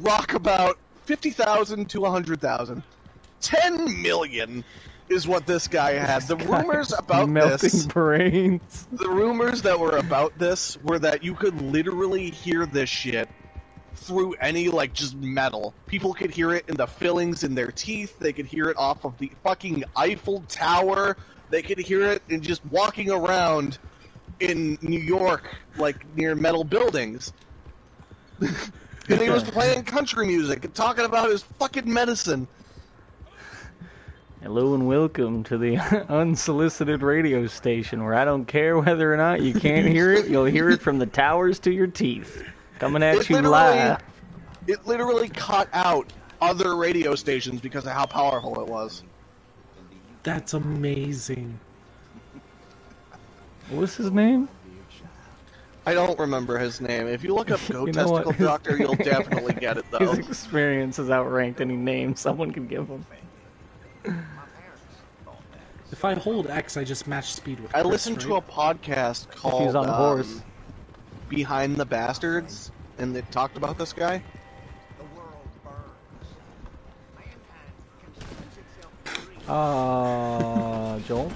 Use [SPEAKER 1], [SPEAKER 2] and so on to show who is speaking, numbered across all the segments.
[SPEAKER 1] rock about 50,000 to 100,000. 10 million is what this guy had. The rumors about
[SPEAKER 2] melting
[SPEAKER 1] this,
[SPEAKER 2] brains.
[SPEAKER 1] the rumors that were about this were that you could literally hear this shit through any like just metal. People could hear it in the fillings in their teeth. They could hear it off of the fucking Eiffel Tower. They could hear it in just walking around in New York, like near metal buildings. and he was playing country music and talking about his fucking medicine.
[SPEAKER 2] Hello and welcome to the unsolicited radio station where I don't care whether or not you can't hear it, you'll hear it from the towers to your teeth. Coming at
[SPEAKER 1] It
[SPEAKER 2] you live.
[SPEAKER 1] It literally cut out other radio stations because of how powerful it was.
[SPEAKER 3] That's amazing.
[SPEAKER 2] What was his name?
[SPEAKER 1] I don't remember his name. If you look up Goat
[SPEAKER 2] You know what?
[SPEAKER 1] Testicle Doctor, you'll definitely get it though.
[SPEAKER 2] His experience has outranked any name someone can give him.
[SPEAKER 3] If I hold X, I just match speed with.
[SPEAKER 1] I
[SPEAKER 3] Chris,
[SPEAKER 1] listened to a podcast called
[SPEAKER 2] he's on a
[SPEAKER 1] um,
[SPEAKER 2] horse.
[SPEAKER 1] Behind the Bastards, and they talked about this guy.
[SPEAKER 2] Uh, Joel?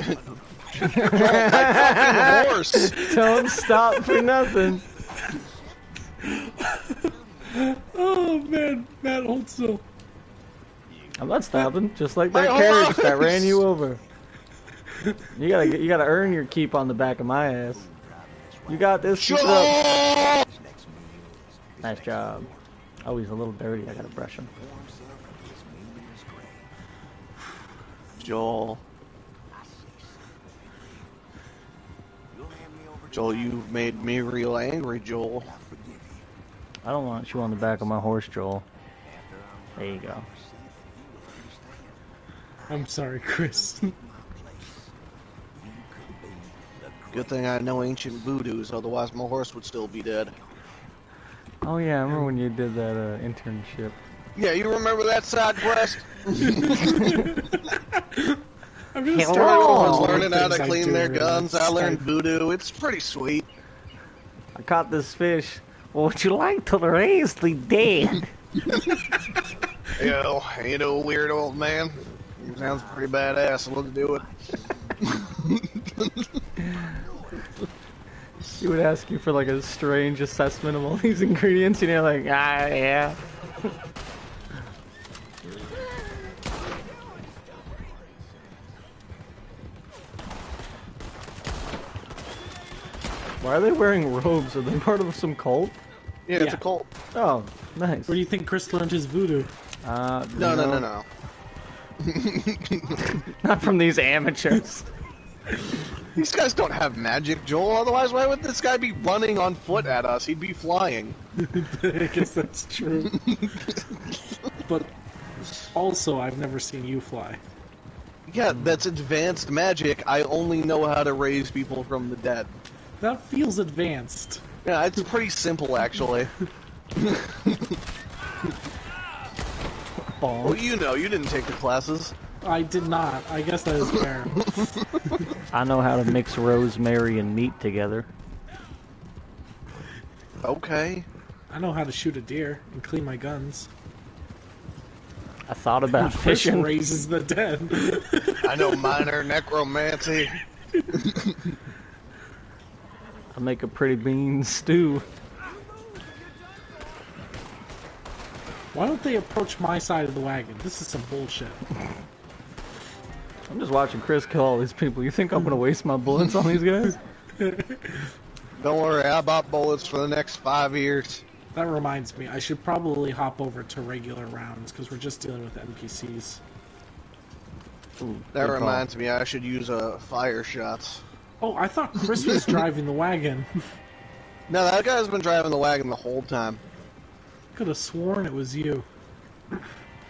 [SPEAKER 1] Fucking horse.
[SPEAKER 2] Don't stop for nothing.
[SPEAKER 3] Oh man, Matt, hold still.
[SPEAKER 2] I'm not stopping. Just like that
[SPEAKER 1] My
[SPEAKER 2] carriage that ran you over. You gotta you gotta earn your keep on the back of my ass. You got this. Keep it up. Nice job. Oh, he's a little dirty. I gotta brush him.
[SPEAKER 1] Joel. Joel, you made me real angry, Joel.
[SPEAKER 2] I don't want you on the back of my horse, Joel. There you go.
[SPEAKER 3] I'm sorry, Chris.
[SPEAKER 1] Good thing I know ancient voodoos, otherwise my horse would still be dead.
[SPEAKER 2] Oh yeah, I remember when you did that uh, internship.
[SPEAKER 1] Yeah, you remember that side quest?
[SPEAKER 3] I'm gonna
[SPEAKER 2] Hello.
[SPEAKER 3] start
[SPEAKER 1] Everyone's learning how to clean their guns. I learned voodoo. It's pretty sweet.
[SPEAKER 2] I caught this fish. Well, would you like to raise the dead?
[SPEAKER 1] Yo, you know, weird old man. He sounds pretty badass. Let's do it.
[SPEAKER 2] He would ask you for like a strange assessment of all these ingredients, and you're like, ah, yeah. Why are they wearing robes? Are they part of some cult?
[SPEAKER 1] Yeah, it's a cult.
[SPEAKER 2] Oh, nice.
[SPEAKER 3] Where do you think Chris learned his voodoo?
[SPEAKER 2] Uh,
[SPEAKER 1] No, no, no, no.
[SPEAKER 2] Not from these amateurs.
[SPEAKER 1] These guys don't have magic, Joel. Otherwise, why would this guy be running on foot at us? He'd be flying.
[SPEAKER 3] I guess that's true. but also, I've never seen you fly.
[SPEAKER 1] Yeah, that's advanced magic. I only know how to raise people from the dead.
[SPEAKER 3] That feels advanced.
[SPEAKER 1] Yeah, it's pretty simple, actually. Well, you know, you didn't take the classes.
[SPEAKER 3] I did not. I guess that is fair.
[SPEAKER 2] I know how to mix rosemary and meat together.
[SPEAKER 1] Okay.
[SPEAKER 3] I know how to shoot a deer and clean my guns.
[SPEAKER 2] I thought about
[SPEAKER 3] Chris
[SPEAKER 2] fishing.
[SPEAKER 3] raises the dead.
[SPEAKER 1] I know minor necromancy.
[SPEAKER 2] I make a pretty bean stew.
[SPEAKER 3] Why don't they approach my side of the wagon? This is some bullshit.
[SPEAKER 2] I'm just watching Chris kill all these people. You think I'm gonna waste my bullets on these guys?
[SPEAKER 1] Don't worry, I bought bullets for the next five years.
[SPEAKER 3] That reminds me, I should probably hop over to regular rounds because we're just dealing with NPCs.
[SPEAKER 2] Ooh,
[SPEAKER 1] That
[SPEAKER 2] good call.
[SPEAKER 1] reminds me, I should use uh, fire shots.
[SPEAKER 3] Oh, I thought Chris was driving the wagon.
[SPEAKER 1] No, that guy's been driving the wagon the whole time.
[SPEAKER 3] Could have sworn it was you.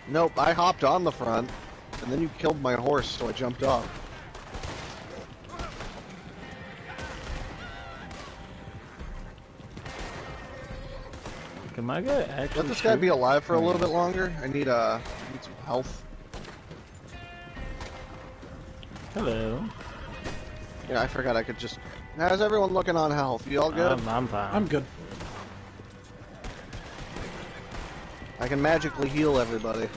[SPEAKER 1] Nope, I hopped on the front, and then you killed my horse, so I jumped off.
[SPEAKER 2] Can my guy actually
[SPEAKER 1] Let this guy be alive for a little bit longer. I need uh, need some health.
[SPEAKER 2] Hello.
[SPEAKER 1] Yeah, I forgot I could just. How's everyone looking on health? You all good?
[SPEAKER 2] I'm, I'm fine.
[SPEAKER 3] I'm good.
[SPEAKER 1] I can magically heal everybody.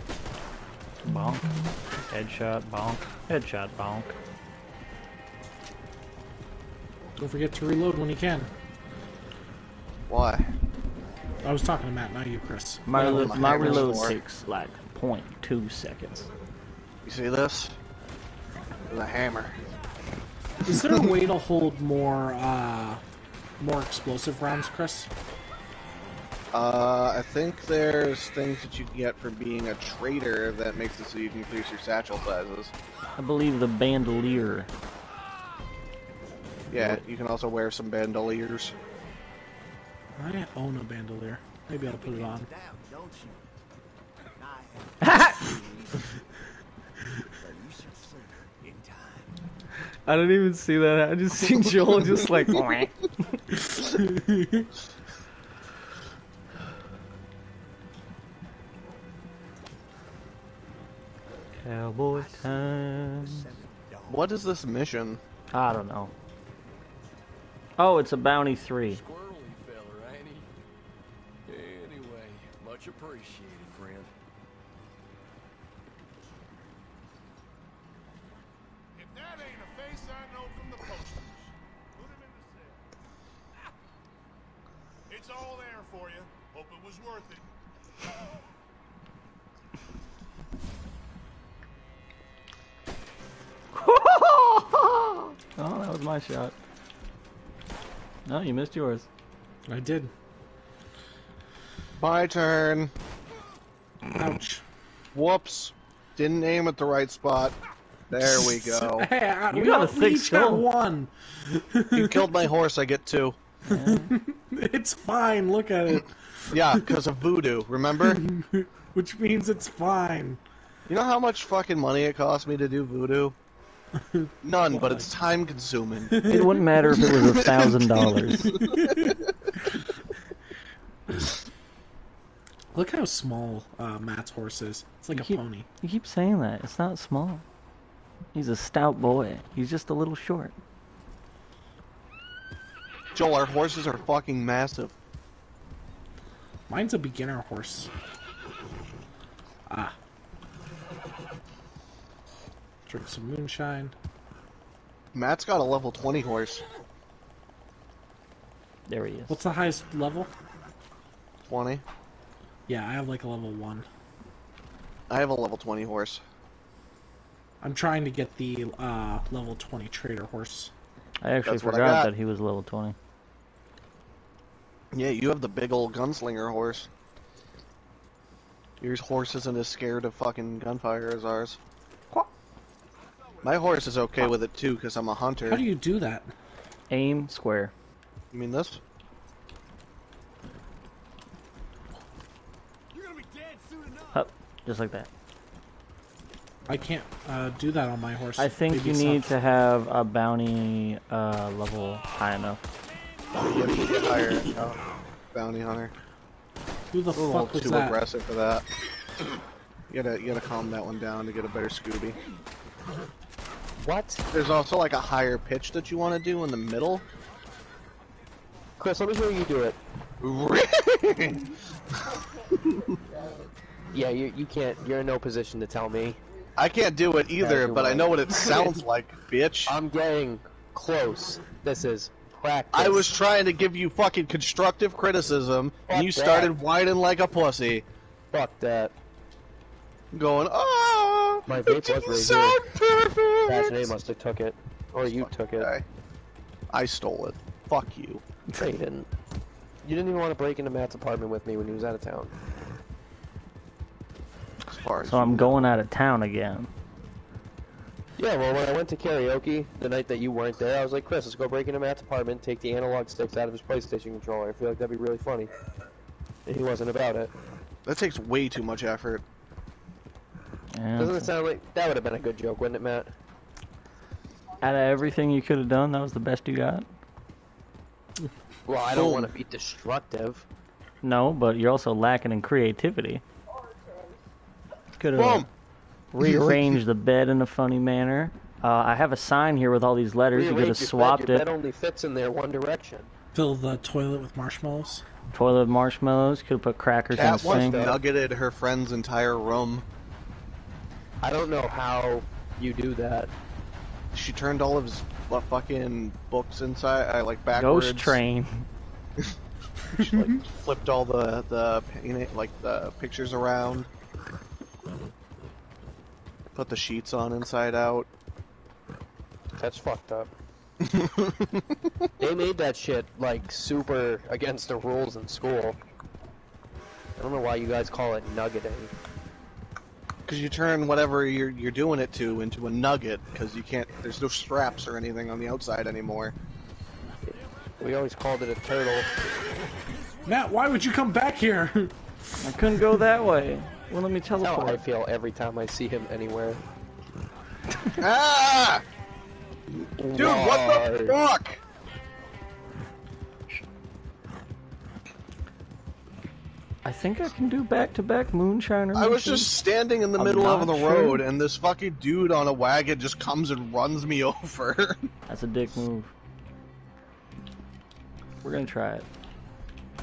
[SPEAKER 2] Bonk. Headshot, bonk. Headshot, bonk.
[SPEAKER 3] Don't forget to reload when you can.
[SPEAKER 1] Why?
[SPEAKER 3] I was talking to Matt, not you, Chris.
[SPEAKER 2] My,
[SPEAKER 1] Whatever my
[SPEAKER 2] my reload takes like 0.2 seconds.
[SPEAKER 1] You see this? The hammer.
[SPEAKER 3] Is there a way to hold more, uh, more explosive rounds, Chris?
[SPEAKER 1] Uh, I think there's things that you can get for being a trader that makes it so you can increase your satchel sizes.
[SPEAKER 2] I believe the bandolier.
[SPEAKER 1] Yeah, you can also wear some bandoliers.
[SPEAKER 3] I own a bandolier. Maybe I'll put it on.
[SPEAKER 4] down, don't you? I have but you shall see in time.
[SPEAKER 2] I didn't even see that. I just see Joel just like. Cowboy time.
[SPEAKER 1] What is this mission?
[SPEAKER 2] I don't know. Oh, it's a bounty three. Oh, that was my shot. No, you missed yours.
[SPEAKER 3] I did.
[SPEAKER 1] My turn.
[SPEAKER 3] Ouch.
[SPEAKER 1] Whoops. Didn't aim at the right spot. There we go.
[SPEAKER 3] Hey,
[SPEAKER 2] You got a thick
[SPEAKER 3] each got
[SPEAKER 2] skull.
[SPEAKER 3] one.
[SPEAKER 1] you killed my horse, I get two.
[SPEAKER 3] It's fine. Look at it.
[SPEAKER 1] Yeah, because of voodoo, remember?
[SPEAKER 3] Which means it's fine.
[SPEAKER 1] You know how much fucking money it cost me to do voodoo? None, but it's time consuming.
[SPEAKER 2] It wouldn't matter if it was a thousand dollars.
[SPEAKER 3] Look how small uh, Matt's horse is. It's like a
[SPEAKER 2] Keep-
[SPEAKER 3] pony.
[SPEAKER 2] You keep saying that. It's not small. He's a stout boy. He's just a little short.
[SPEAKER 1] Joel, our horses are fucking massive.
[SPEAKER 3] Mine's a beginner horse. Ah. Drink some moonshine.
[SPEAKER 1] Matt's got a level 20 horse.
[SPEAKER 2] There he is.
[SPEAKER 3] What's the highest level?
[SPEAKER 1] 20.
[SPEAKER 3] Yeah, I have like a level 1.
[SPEAKER 1] I have a level 20 horse.
[SPEAKER 3] I'm trying to get the uh, level 20 trader horse.
[SPEAKER 2] I actually
[SPEAKER 1] That's what I
[SPEAKER 2] forgot that he was level 20.
[SPEAKER 1] Yeah, you have the big old gunslinger horse. Your horse isn't as scared of fucking gunfire as ours. My horse is okay with it too, because I'm a hunter.
[SPEAKER 3] How do you do that?
[SPEAKER 2] Aim square.
[SPEAKER 1] You mean this?
[SPEAKER 5] You're gonna be dead soon enough.
[SPEAKER 2] Up. Just like that.
[SPEAKER 3] I can't uh, do that on my horse.
[SPEAKER 2] I think
[SPEAKER 3] Maybe
[SPEAKER 2] you need to have a bounty uh, level high enough.
[SPEAKER 1] You have to get higher. Oh, bounty hunter.
[SPEAKER 3] Who the
[SPEAKER 1] A little
[SPEAKER 3] fuck was
[SPEAKER 1] too
[SPEAKER 3] that?
[SPEAKER 1] aggressive for that. You gotta, you gotta calm that one down to get a better Scooby.
[SPEAKER 6] What?
[SPEAKER 1] There's also like a higher pitch that you want to do in the middle.
[SPEAKER 6] Chris, let me hear you do it. Yeah, you, you can't. You're in no position to tell me.
[SPEAKER 1] I can't do it either,
[SPEAKER 6] you're
[SPEAKER 1] but I know what it sounds like, bitch.
[SPEAKER 6] I'm getting close. This is practice.
[SPEAKER 1] I was trying to give you fucking constructive criticism, and you
[SPEAKER 6] that.
[SPEAKER 1] started whining like a pussy,
[SPEAKER 6] Fuck that.
[SPEAKER 1] going, "Oh,
[SPEAKER 6] My
[SPEAKER 1] it
[SPEAKER 6] vape was
[SPEAKER 1] didn't
[SPEAKER 6] right
[SPEAKER 1] sound perfect."
[SPEAKER 6] Passion A must have took it, or you took it.
[SPEAKER 1] Okay. I stole it. Fuck you.
[SPEAKER 6] No, you didn't. You didn't even want to break into Matt's apartment with me when he was out of town.
[SPEAKER 1] As far as
[SPEAKER 2] So I'm going out of town again.
[SPEAKER 6] Yeah, well, when I went to karaoke the night that you weren't there, I was like, Chris, let's go break into Matt's apartment, take the analog sticks out of his PlayStation controller. I feel like that'd be really funny. And he wasn't about it.
[SPEAKER 1] that takes way too much effort.
[SPEAKER 2] Yeah,
[SPEAKER 6] Doesn't it sound like that would have been a good joke, wouldn't it, Matt?
[SPEAKER 2] out of everything you could have done, that was the best you got?
[SPEAKER 6] Well, I don't want to be destructive.
[SPEAKER 2] No, but you're also lacking in creativity. Could
[SPEAKER 1] Boom.
[SPEAKER 2] have rearranged the bed in a funny manner. Uh, I have a sign here with all these letters. You could have
[SPEAKER 6] Rearrange your bed.
[SPEAKER 2] swapped
[SPEAKER 6] Your
[SPEAKER 2] it.
[SPEAKER 6] bed only fits in there one direction.
[SPEAKER 3] Fill the toilet with marshmallows.
[SPEAKER 2] Toilet with marshmallows. Could have put crackers in a
[SPEAKER 1] Cat once
[SPEAKER 2] sink.
[SPEAKER 1] nuggeted her friend's entire room.
[SPEAKER 6] I don't know how you do that.
[SPEAKER 1] She turned all of his uh, fucking books inside, uh, like backwards.
[SPEAKER 2] Ghost train.
[SPEAKER 1] She like flipped all the the paint- like the pictures around. Put the sheets on inside out.
[SPEAKER 6] That's fucked up. they made that shit like super against the rules in school. I don't know why you guys call it nuggeting.
[SPEAKER 1] Because you turn whatever you're you're doing it to into a nugget. Because you can't. There's no straps or anything on the outside anymore.
[SPEAKER 6] We always called it a turtle.
[SPEAKER 3] Matt, why would you come back here?
[SPEAKER 2] I couldn't go that way. Well, let me
[SPEAKER 6] That's how I feel every time I see him anywhere.
[SPEAKER 1] ah! Dude, what the fuck?
[SPEAKER 2] I think I can do back-to-back moonshiner.
[SPEAKER 1] I was just standing in the
[SPEAKER 2] I'm
[SPEAKER 1] middle of the
[SPEAKER 2] sure.
[SPEAKER 1] road, and this fucking dude on a wagon just comes and runs me over.
[SPEAKER 2] That's a dick move. We're gonna try it.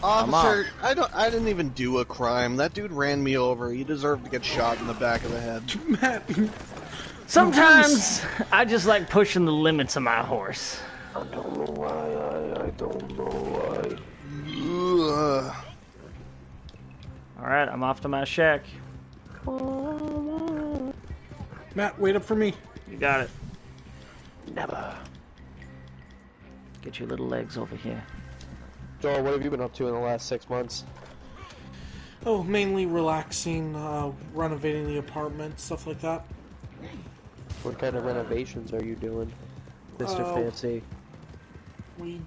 [SPEAKER 1] Officer, I don't. I didn't even do a crime. That dude ran me over. He deserved to get shot in the back of the head.
[SPEAKER 3] Matt,
[SPEAKER 2] Sometimes I just like pushing the limits of my horse.
[SPEAKER 6] I don't know why. I, I don't know why.
[SPEAKER 1] Ugh.
[SPEAKER 2] All right, I'm off to my shack.
[SPEAKER 3] Matt, wait up for me.
[SPEAKER 2] You got it.
[SPEAKER 6] Never.
[SPEAKER 2] Get your little legs over here.
[SPEAKER 6] Joel, what have you been up to in the last six months?
[SPEAKER 3] Oh, mainly relaxing, uh, renovating the apartment, stuff like that.
[SPEAKER 6] What kind of renovations are you doing, Mr.
[SPEAKER 3] Oh.
[SPEAKER 6] Fancy?
[SPEAKER 3] We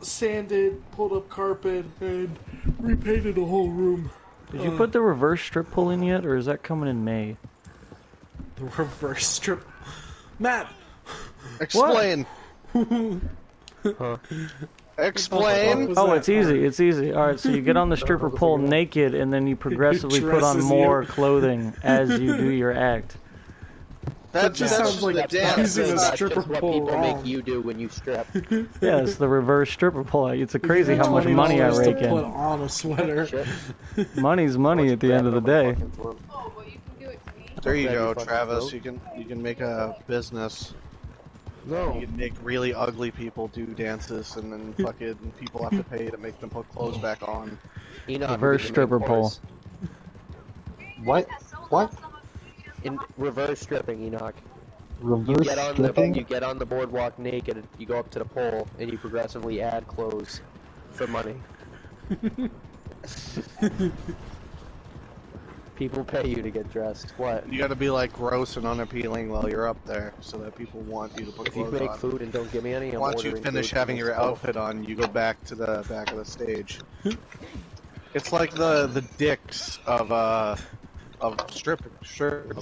[SPEAKER 3] sanded, pulled up carpet, and repainted the whole room.
[SPEAKER 2] Did you put the reverse strip pull in yet, or is that coming in May?
[SPEAKER 3] the reverse strip? Matt,
[SPEAKER 1] Explain.
[SPEAKER 6] Huh?
[SPEAKER 1] Explain.
[SPEAKER 2] Oh, it's easy. It's easy. All right, so you get on the stripper pole naked, and then you progressively put on more clothing as you do your act.
[SPEAKER 1] That
[SPEAKER 3] just sounds like
[SPEAKER 1] the dance.
[SPEAKER 3] using a
[SPEAKER 6] That's
[SPEAKER 3] stripper
[SPEAKER 6] just what
[SPEAKER 3] pole
[SPEAKER 6] people
[SPEAKER 3] wrong.
[SPEAKER 6] make you do when you strip.
[SPEAKER 2] Yeah, it's the reverse stripper pole. It's a crazy how much money I
[SPEAKER 3] to
[SPEAKER 2] rake
[SPEAKER 3] put
[SPEAKER 2] in.
[SPEAKER 3] on a sweater.
[SPEAKER 2] Money's money at the end of the day.
[SPEAKER 7] Oh, well, you can do it clean.
[SPEAKER 1] There you go, Travis. You can you can make a business.
[SPEAKER 6] No.
[SPEAKER 1] You can make really ugly people do dances, and then fucking people have to pay to make them put clothes back on.
[SPEAKER 6] Enoch
[SPEAKER 2] Reverse
[SPEAKER 6] would be
[SPEAKER 2] stripper pole.
[SPEAKER 8] What? What?
[SPEAKER 6] In reverse stripping, Enoch. You
[SPEAKER 8] Reverse
[SPEAKER 6] get on
[SPEAKER 8] stripping?
[SPEAKER 6] the you get on the boardwalk naked. You go up to the pole and you progressively add clothes for money. People pay you to get dressed. What?
[SPEAKER 1] You got to be like gross and unappealing while you're up there, so that people want you to put
[SPEAKER 6] If you make
[SPEAKER 1] on.
[SPEAKER 6] food and don't give me any, I'm
[SPEAKER 1] Once you
[SPEAKER 6] ordering
[SPEAKER 1] finish
[SPEAKER 6] food
[SPEAKER 1] having your
[SPEAKER 6] myself.
[SPEAKER 1] outfit on, you go back to the back of the stage. it's like the the dicks of uh of strip strip.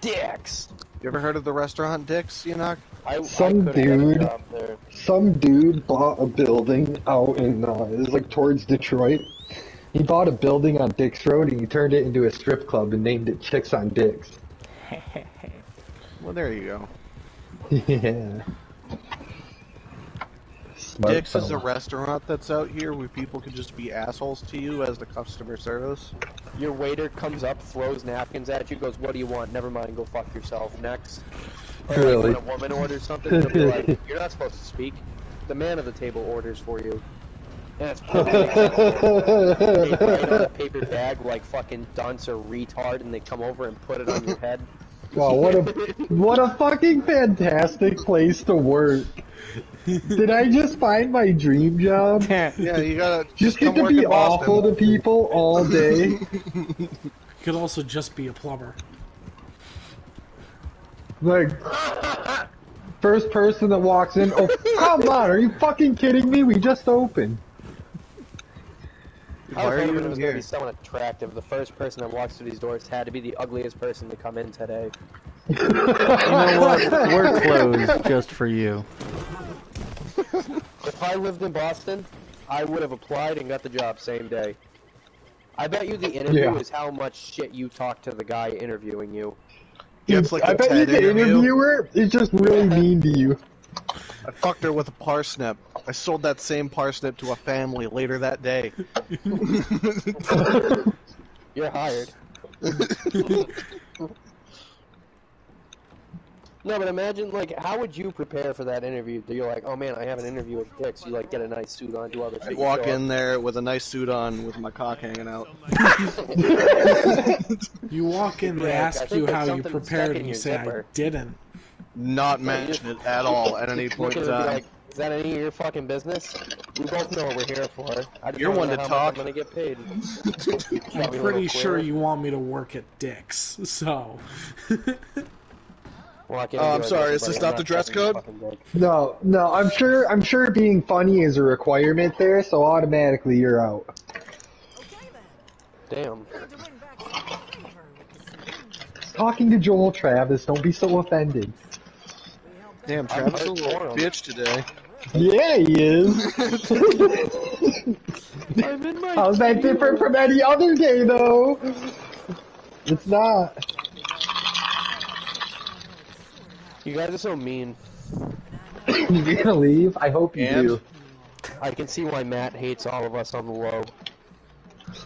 [SPEAKER 6] Dicks.
[SPEAKER 1] You ever heard of the restaurant Dicks, Enoch?
[SPEAKER 6] I,
[SPEAKER 8] Some
[SPEAKER 6] I could've got a
[SPEAKER 8] dude- Some dude bought a building out in, uh, it was like towards Detroit. He bought a building on Dix Road and he turned it into a strip club and named it Chicks on Dicks.
[SPEAKER 1] Well, there you go.
[SPEAKER 8] yeah. Smart
[SPEAKER 1] Dicks is a restaurant that's out here where people can just be assholes to you as the customer service.
[SPEAKER 6] Your waiter comes up, throws napkins at you, goes, "What do you want? Never mind, go fuck yourself." Next. Or like
[SPEAKER 8] Really?
[SPEAKER 6] when a woman orders something, you'll be like, "You're not supposed to speak. The man of the table orders for you." And it's perfect. they write on a paper bag like fucking dunce or retard, and they come over and put it on your head.
[SPEAKER 8] Wow, what a what a fucking fantastic place to work. Did I just find my dream job?
[SPEAKER 1] Yeah, you gotta
[SPEAKER 8] Just get to be awful to people all day.
[SPEAKER 3] You could also just be a plumber.
[SPEAKER 8] Like, first person that walks in, oh, come on, are you fucking kidding me? We just opened.
[SPEAKER 6] I
[SPEAKER 1] Why are you
[SPEAKER 6] it was gonna
[SPEAKER 1] here?
[SPEAKER 6] be someone attractive. The first person that walks through these doors had to be the ugliest person to come in today.
[SPEAKER 2] You know what? We're closed just for you.
[SPEAKER 6] If I lived in Boston, I would have applied and got the job same day. I bet you the interview
[SPEAKER 8] Yeah.
[SPEAKER 6] is how much shit you talk to the guy interviewing you.
[SPEAKER 1] Yeah, it's like
[SPEAKER 8] I
[SPEAKER 1] a
[SPEAKER 8] bet you the
[SPEAKER 1] interview.
[SPEAKER 8] interviewer is just really mean to you.
[SPEAKER 1] I fucked her with a parsnip. I sold that same parsnip to a family later that day.
[SPEAKER 6] You're hired. no, but imagine like how would you prepare for that interview? That you're like, oh man, I have an interview with Dix. You like get a nice suit on, do all the
[SPEAKER 1] I walk in there with a nice suit on with my cock hanging out.
[SPEAKER 3] You walk in, they ask you how you prepared, and you
[SPEAKER 6] your
[SPEAKER 3] say, I didn't.
[SPEAKER 1] Not mention it at all at any point in
[SPEAKER 6] at it and be
[SPEAKER 1] time.
[SPEAKER 6] like, is that any of your fucking business? We both know what we're here for. I just
[SPEAKER 1] You're one to talk.
[SPEAKER 6] I'm gonna get paid.
[SPEAKER 3] I'm pretty sure you want me to work at Dick's, so.
[SPEAKER 6] Walk in
[SPEAKER 1] Oh, I'm sorry,
[SPEAKER 6] "Listen,
[SPEAKER 1] is this
[SPEAKER 6] buddy,
[SPEAKER 1] not the dress code?"
[SPEAKER 8] No, no, I'm sure I'm sure being funny is a requirement there, so automatically you're out.
[SPEAKER 6] Damn.
[SPEAKER 8] Talking to Joel Travis, don't be so offended.
[SPEAKER 1] Damn, Travis is a little bitch today.
[SPEAKER 8] Yeah, he is. How's that different from any other day, though? It's not.
[SPEAKER 6] You guys are so mean.
[SPEAKER 8] You're gonna leave? I hope you
[SPEAKER 1] And?
[SPEAKER 8] do.
[SPEAKER 6] I can see why Matt hates all of us on the low.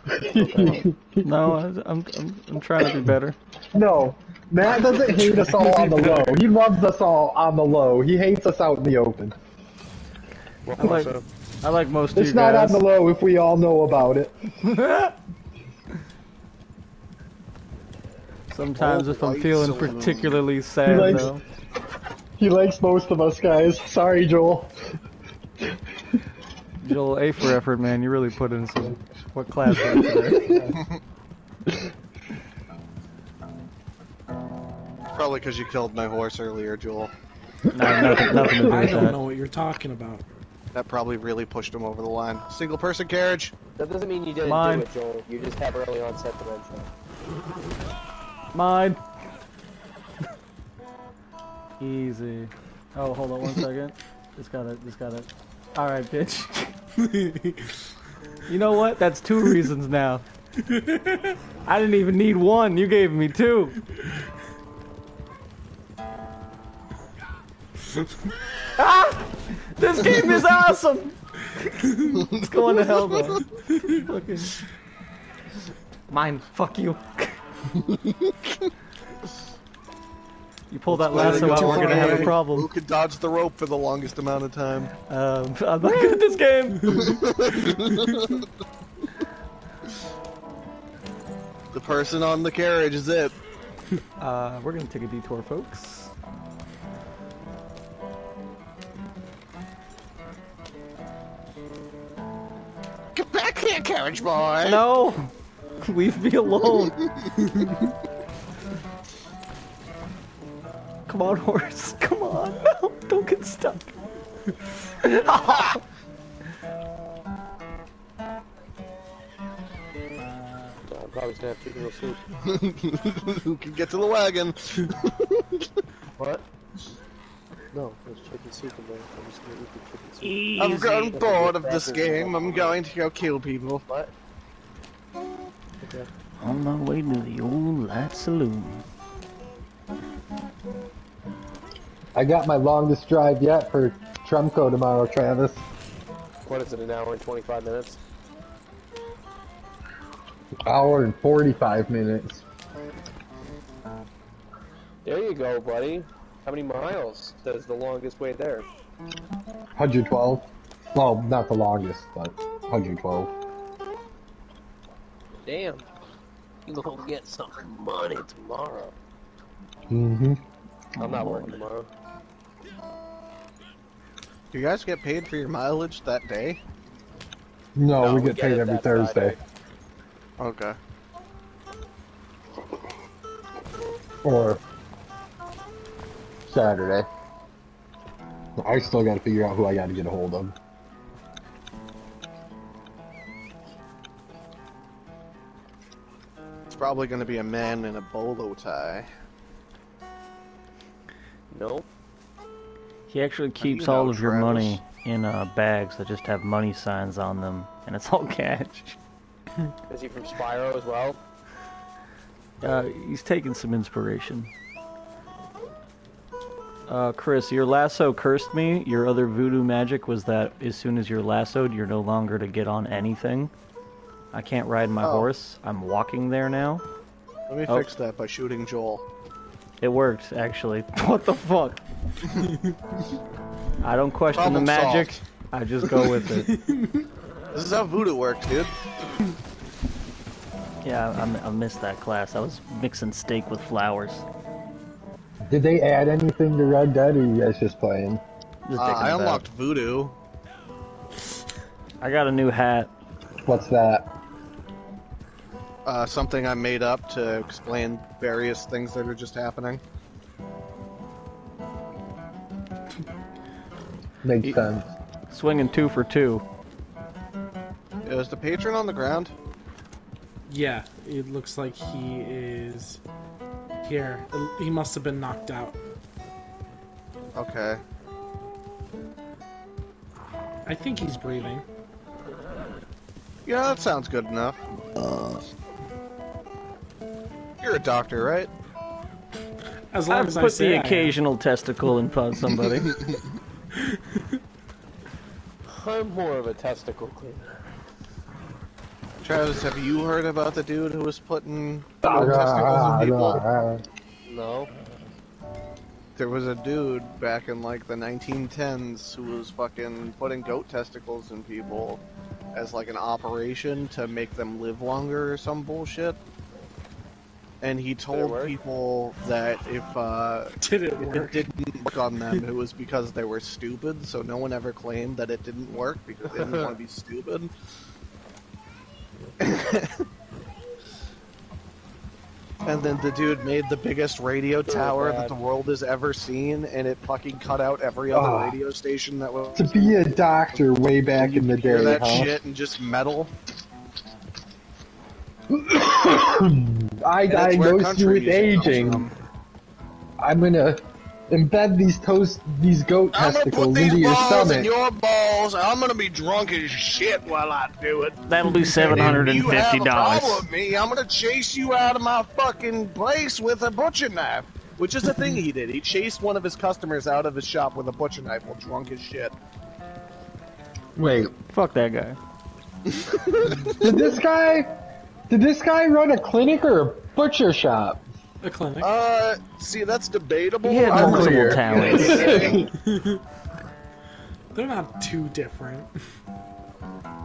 [SPEAKER 2] No, I- I'm, I'm, I'm trying to be better.
[SPEAKER 8] No, Matt doesn't hate us all on the low. He loves us all on the low. He hates us out in the open.
[SPEAKER 6] Well,
[SPEAKER 2] I like, I like most of
[SPEAKER 8] It's
[SPEAKER 2] you
[SPEAKER 8] not
[SPEAKER 2] guys.
[SPEAKER 8] on the low if we all know about it.
[SPEAKER 2] Sometimes if I'm feeling particularly sad,
[SPEAKER 8] likes-
[SPEAKER 2] though.
[SPEAKER 8] He likes most of us guys. Sorry, Joel.
[SPEAKER 2] Joel, A for effort, man. You really put in some what class work today.
[SPEAKER 1] Probably because you killed my horse earlier, Joel.
[SPEAKER 2] No, nothing, nothing to do
[SPEAKER 3] I don't know what you're talking about.
[SPEAKER 1] That probably really pushed him over the line. Single person carriage.
[SPEAKER 6] that doesn't mean you didn't
[SPEAKER 2] Mine.
[SPEAKER 6] do it, Joel. You just have early onset dementia.
[SPEAKER 2] Mine. Easy. Oh, hold on one second. Just got it. Just got it. All right, bitch. you know what? That's two reasons now. I didn't even need one. You gave me two. Ah! This game is awesome. It's going to hell, though. Fucking. Mine. Fuck you. You pull that lasso out, we're gonna have a problem.
[SPEAKER 1] Who can dodge the rope for the longest amount of time?
[SPEAKER 2] Um, I'm not good at this game.
[SPEAKER 1] The person on the carriage is it.
[SPEAKER 2] Uh, we're gonna take a detour, folks.
[SPEAKER 1] Get carriage boy.
[SPEAKER 2] No, leave me alone. Come on, horse. Come on. No, don't get stuck.
[SPEAKER 6] I'm probably just gonna have chicken noodle soup.
[SPEAKER 1] Who can get to the wagon?
[SPEAKER 6] What? No, there's chicken soup in there. I'm just gonna eat the chicken soup.
[SPEAKER 1] I've grown bored of this game. I'm going to go kill people.
[SPEAKER 6] What? Okay.
[SPEAKER 2] On my way to the old light saloon.
[SPEAKER 8] I got my longest drive yet for Trumco tomorrow, Travis.
[SPEAKER 6] What is it, an hour and 25 minutes?
[SPEAKER 8] Hour and 45 minutes.
[SPEAKER 6] There you go, buddy. How many miles does the longest way there?
[SPEAKER 8] 112. Well, not the longest, but 112.
[SPEAKER 6] Damn. You gonna get some money tomorrow.
[SPEAKER 8] Mm-hmm.
[SPEAKER 6] I'm not working tomorrow.
[SPEAKER 1] Do you guys get paid for your mileage that day?
[SPEAKER 8] No,
[SPEAKER 6] No,
[SPEAKER 8] we
[SPEAKER 6] we
[SPEAKER 8] get
[SPEAKER 6] get
[SPEAKER 8] paid every
[SPEAKER 6] that
[SPEAKER 8] Thursday.
[SPEAKER 1] Okay.
[SPEAKER 8] Or Saturday. I still gotta figure out who I gotta get a hold of.
[SPEAKER 1] It's probably going to be a man in a bolo tie.
[SPEAKER 6] Nope.
[SPEAKER 2] He actually keeps all of your
[SPEAKER 1] Travis?
[SPEAKER 2] money in uh, bags that just have money signs on them, and it's all cash.
[SPEAKER 6] Is he from Spyro as well?
[SPEAKER 2] Uh, he's taking some inspiration. Uh, Chris, your lasso cursed me. Your other voodoo magic was that as soon as you're lassoed, you're no longer to get on anything. I can't ride my
[SPEAKER 1] Oh.
[SPEAKER 2] horse. I'm walking there now.
[SPEAKER 1] Let me
[SPEAKER 2] Oh.
[SPEAKER 1] fix that by shooting Joel.
[SPEAKER 2] It worked, actually. What the fuck? I don't question
[SPEAKER 1] Problem
[SPEAKER 2] the magic.
[SPEAKER 1] solved.
[SPEAKER 2] I just go with it.
[SPEAKER 1] This is how voodoo works, dude.
[SPEAKER 2] yeah, I, I missed that class. I was mixing steak with flowers.
[SPEAKER 8] Did they add anything to Red Dead, or you guys just playing?
[SPEAKER 2] Just
[SPEAKER 1] Uh, I
[SPEAKER 2] about.
[SPEAKER 1] unlocked voodoo.
[SPEAKER 2] I got a new hat.
[SPEAKER 8] What's that?
[SPEAKER 1] Uh, something I made up to explain various things that are just happening.
[SPEAKER 8] Makes sense.
[SPEAKER 2] Swinging two for two.
[SPEAKER 1] Is the patron on the ground?
[SPEAKER 3] Yeah, it looks like he is here. He must have been knocked out.
[SPEAKER 1] Okay.
[SPEAKER 3] I think he's breathing.
[SPEAKER 1] Yeah, that sounds good enough. You're a doctor, right?
[SPEAKER 3] As long
[SPEAKER 2] I've
[SPEAKER 3] as I
[SPEAKER 2] put the
[SPEAKER 3] I am.
[SPEAKER 2] occasional testicle in front of somebody.
[SPEAKER 6] I'm more of a testicle cleaner.
[SPEAKER 1] Travis, have you heard about the dude who was putting
[SPEAKER 8] Ah,
[SPEAKER 1] testicles
[SPEAKER 8] ah,
[SPEAKER 1] in people?
[SPEAKER 8] ah,
[SPEAKER 6] No.
[SPEAKER 1] There was a dude back in like the 1910s who was fucking putting goat testicles in people as like an operation to make them live longer or some bullshit. And he told people that if uh,
[SPEAKER 3] Did it
[SPEAKER 1] if it didn't work on them, it was because they were stupid. So no one ever claimed that it didn't work because they didn't want to be stupid. and then the dude made the biggest radio tower that the world has ever seen, and it fucking cut out every other
[SPEAKER 8] Ah.
[SPEAKER 1] radio station that was.
[SPEAKER 8] To be a doctor way back in the
[SPEAKER 1] hear
[SPEAKER 8] day,
[SPEAKER 1] that
[SPEAKER 8] huh?
[SPEAKER 1] shit and just metal.
[SPEAKER 8] I
[SPEAKER 1] And that's where
[SPEAKER 8] diagnosed you with aging. I'm gonna embed these toast, these goat
[SPEAKER 1] I'm gonna put
[SPEAKER 8] testicles
[SPEAKER 1] these
[SPEAKER 8] into your
[SPEAKER 1] balls
[SPEAKER 8] stomach.
[SPEAKER 1] in your balls. and I'm gonna be drunk as shit while I do it.
[SPEAKER 2] That'll be seven hundred and fifty and
[SPEAKER 1] If you have a
[SPEAKER 2] dollars.
[SPEAKER 1] problem with me, I'm gonna chase you out of my fucking place with a butcher knife. Which is the thing he did. He chased one of his customers out of his shop with a butcher knife while drunk as shit.
[SPEAKER 8] Wait,
[SPEAKER 2] Fuck that guy.
[SPEAKER 8] did this guy, did this guy run a clinic or a butcher shop?
[SPEAKER 3] A clinic.
[SPEAKER 1] Uh, see, that's debatable.
[SPEAKER 2] He had
[SPEAKER 1] I would
[SPEAKER 2] multiple
[SPEAKER 8] Unclear.
[SPEAKER 2] talents.
[SPEAKER 3] They're not too different.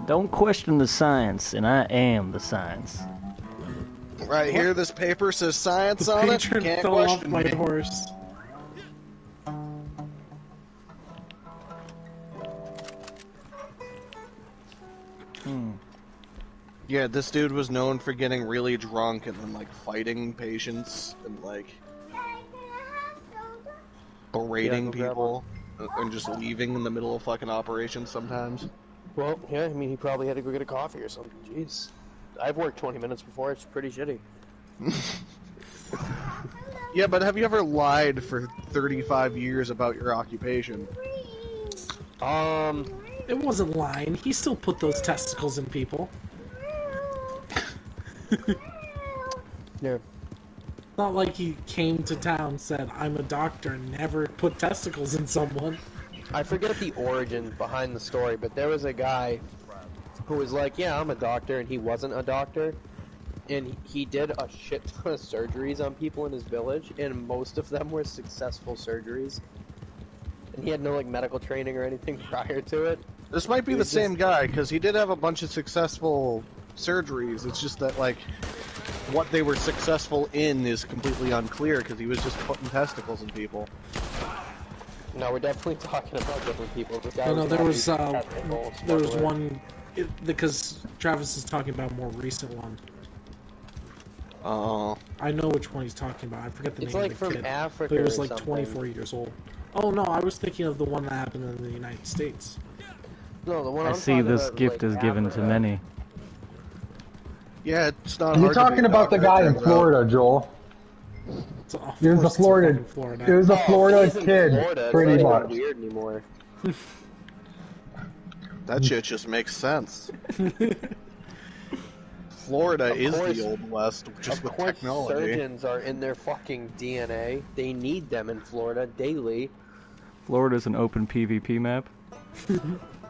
[SPEAKER 2] Don't question the science, and I am the science.
[SPEAKER 1] right here, this paper says science on it.
[SPEAKER 3] Patron
[SPEAKER 1] can't
[SPEAKER 3] fell off my
[SPEAKER 1] me.
[SPEAKER 3] horse.
[SPEAKER 1] Yeah, this dude was known for getting really drunk and then like fighting patients and like berating
[SPEAKER 6] Yeah,
[SPEAKER 1] people and just leaving in the middle of fucking operations sometimes.
[SPEAKER 6] Well, yeah, I mean, he probably had to go get a coffee or something. Jeez. I've worked 20 minutes before, it's pretty shitty.
[SPEAKER 1] Yeah, but have you ever lied for 35 years about your occupation?
[SPEAKER 6] Um,
[SPEAKER 3] It wasn't lying. He still put those testicles in people.
[SPEAKER 6] yeah.
[SPEAKER 3] Not like he came to town, said, I'm a doctor, and never put testicles in someone.
[SPEAKER 6] I forget the origin behind the story, but there was a guy who was like, "Yeah, I'm a doctor," and he wasn't a doctor, and he- he did a shit ton of surgeries on people in his village, and most of them were successful surgeries. And he had no like medical training or anything prior to it.
[SPEAKER 1] This might be the
[SPEAKER 6] was
[SPEAKER 1] same guy because he did have a bunch of successful surgeries. It's just that like what they were successful in is completely unclear because he was just putting testicles in people.
[SPEAKER 6] No, we're definitely talking about different people. This guy
[SPEAKER 3] No, no, there was,
[SPEAKER 6] a
[SPEAKER 3] uh, there was one, it, because Travis is talking about a more recent one.
[SPEAKER 1] Oh,
[SPEAKER 3] I know which one he's talking about. I forget the
[SPEAKER 6] It's
[SPEAKER 3] name
[SPEAKER 6] like
[SPEAKER 3] of the
[SPEAKER 6] from
[SPEAKER 3] kid.
[SPEAKER 6] Africa
[SPEAKER 3] But he was like
[SPEAKER 6] something.
[SPEAKER 3] 24 years old. Oh no, I was thinking of the one that happened in the United States.
[SPEAKER 6] No, the one
[SPEAKER 2] I
[SPEAKER 6] I'm
[SPEAKER 2] see this
[SPEAKER 6] about,
[SPEAKER 2] gift
[SPEAKER 6] like,
[SPEAKER 2] is given to many.
[SPEAKER 1] Yeah, it's not.
[SPEAKER 8] You're
[SPEAKER 1] hard to be
[SPEAKER 8] talking about the guy in
[SPEAKER 1] turns out.
[SPEAKER 8] Florida, Joel.
[SPEAKER 3] So, of
[SPEAKER 8] It was a Florida.
[SPEAKER 3] fucking Florida.
[SPEAKER 8] It was a Florida
[SPEAKER 6] he's
[SPEAKER 8] kid,
[SPEAKER 6] Florida,
[SPEAKER 8] pretty
[SPEAKER 6] not
[SPEAKER 8] much.
[SPEAKER 6] even weird anymore.
[SPEAKER 1] That shit just makes sense. Florida
[SPEAKER 6] Of
[SPEAKER 1] is
[SPEAKER 6] course-
[SPEAKER 1] the old west, just
[SPEAKER 6] of
[SPEAKER 1] with
[SPEAKER 6] course,
[SPEAKER 1] technology.
[SPEAKER 6] surgeons are in their fucking DNA. They need them in Florida daily.
[SPEAKER 2] Florida's an open PvP map.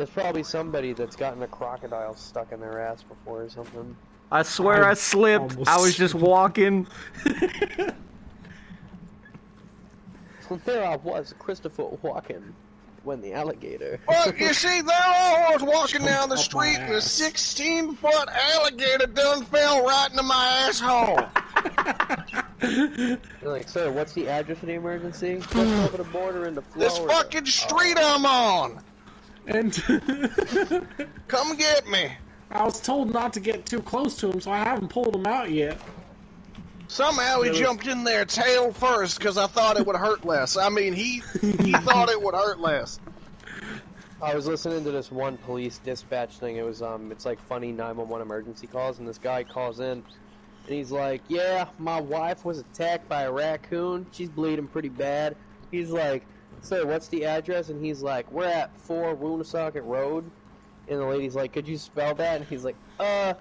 [SPEAKER 6] There's probably somebody that's gotten a crocodile stuck in their ass before or something.
[SPEAKER 2] I swear I,
[SPEAKER 3] I
[SPEAKER 2] slipped. I was just walking.
[SPEAKER 6] So there I was, Christopher Walken, when the alligator.
[SPEAKER 1] Well, you see, there I was walking down the street, and a 16 foot alligator done fell right into my asshole.
[SPEAKER 6] They're like, sir, what's the address of the emergency? Just over the border into Florida.
[SPEAKER 1] This fucking street oh. I'm on.
[SPEAKER 3] And
[SPEAKER 1] Come get me.
[SPEAKER 3] I was told not to get too close to him, so I haven't pulled him out yet.
[SPEAKER 1] Somehow he jumped in there tail first because I thought it would hurt less. I mean, he he thought it would hurt less.
[SPEAKER 6] I was listening to this one police dispatch thing. It was um, it's like funny 911 emergency calls, and this guy calls in, and he's like, "Yeah, my wife was attacked by a raccoon. She's bleeding pretty bad." He's like, "Sir, what's the address?" And he's like, "We're at four Woonsocket Road." And the lady's like, "Could you spell that?" And he's like, "Uh,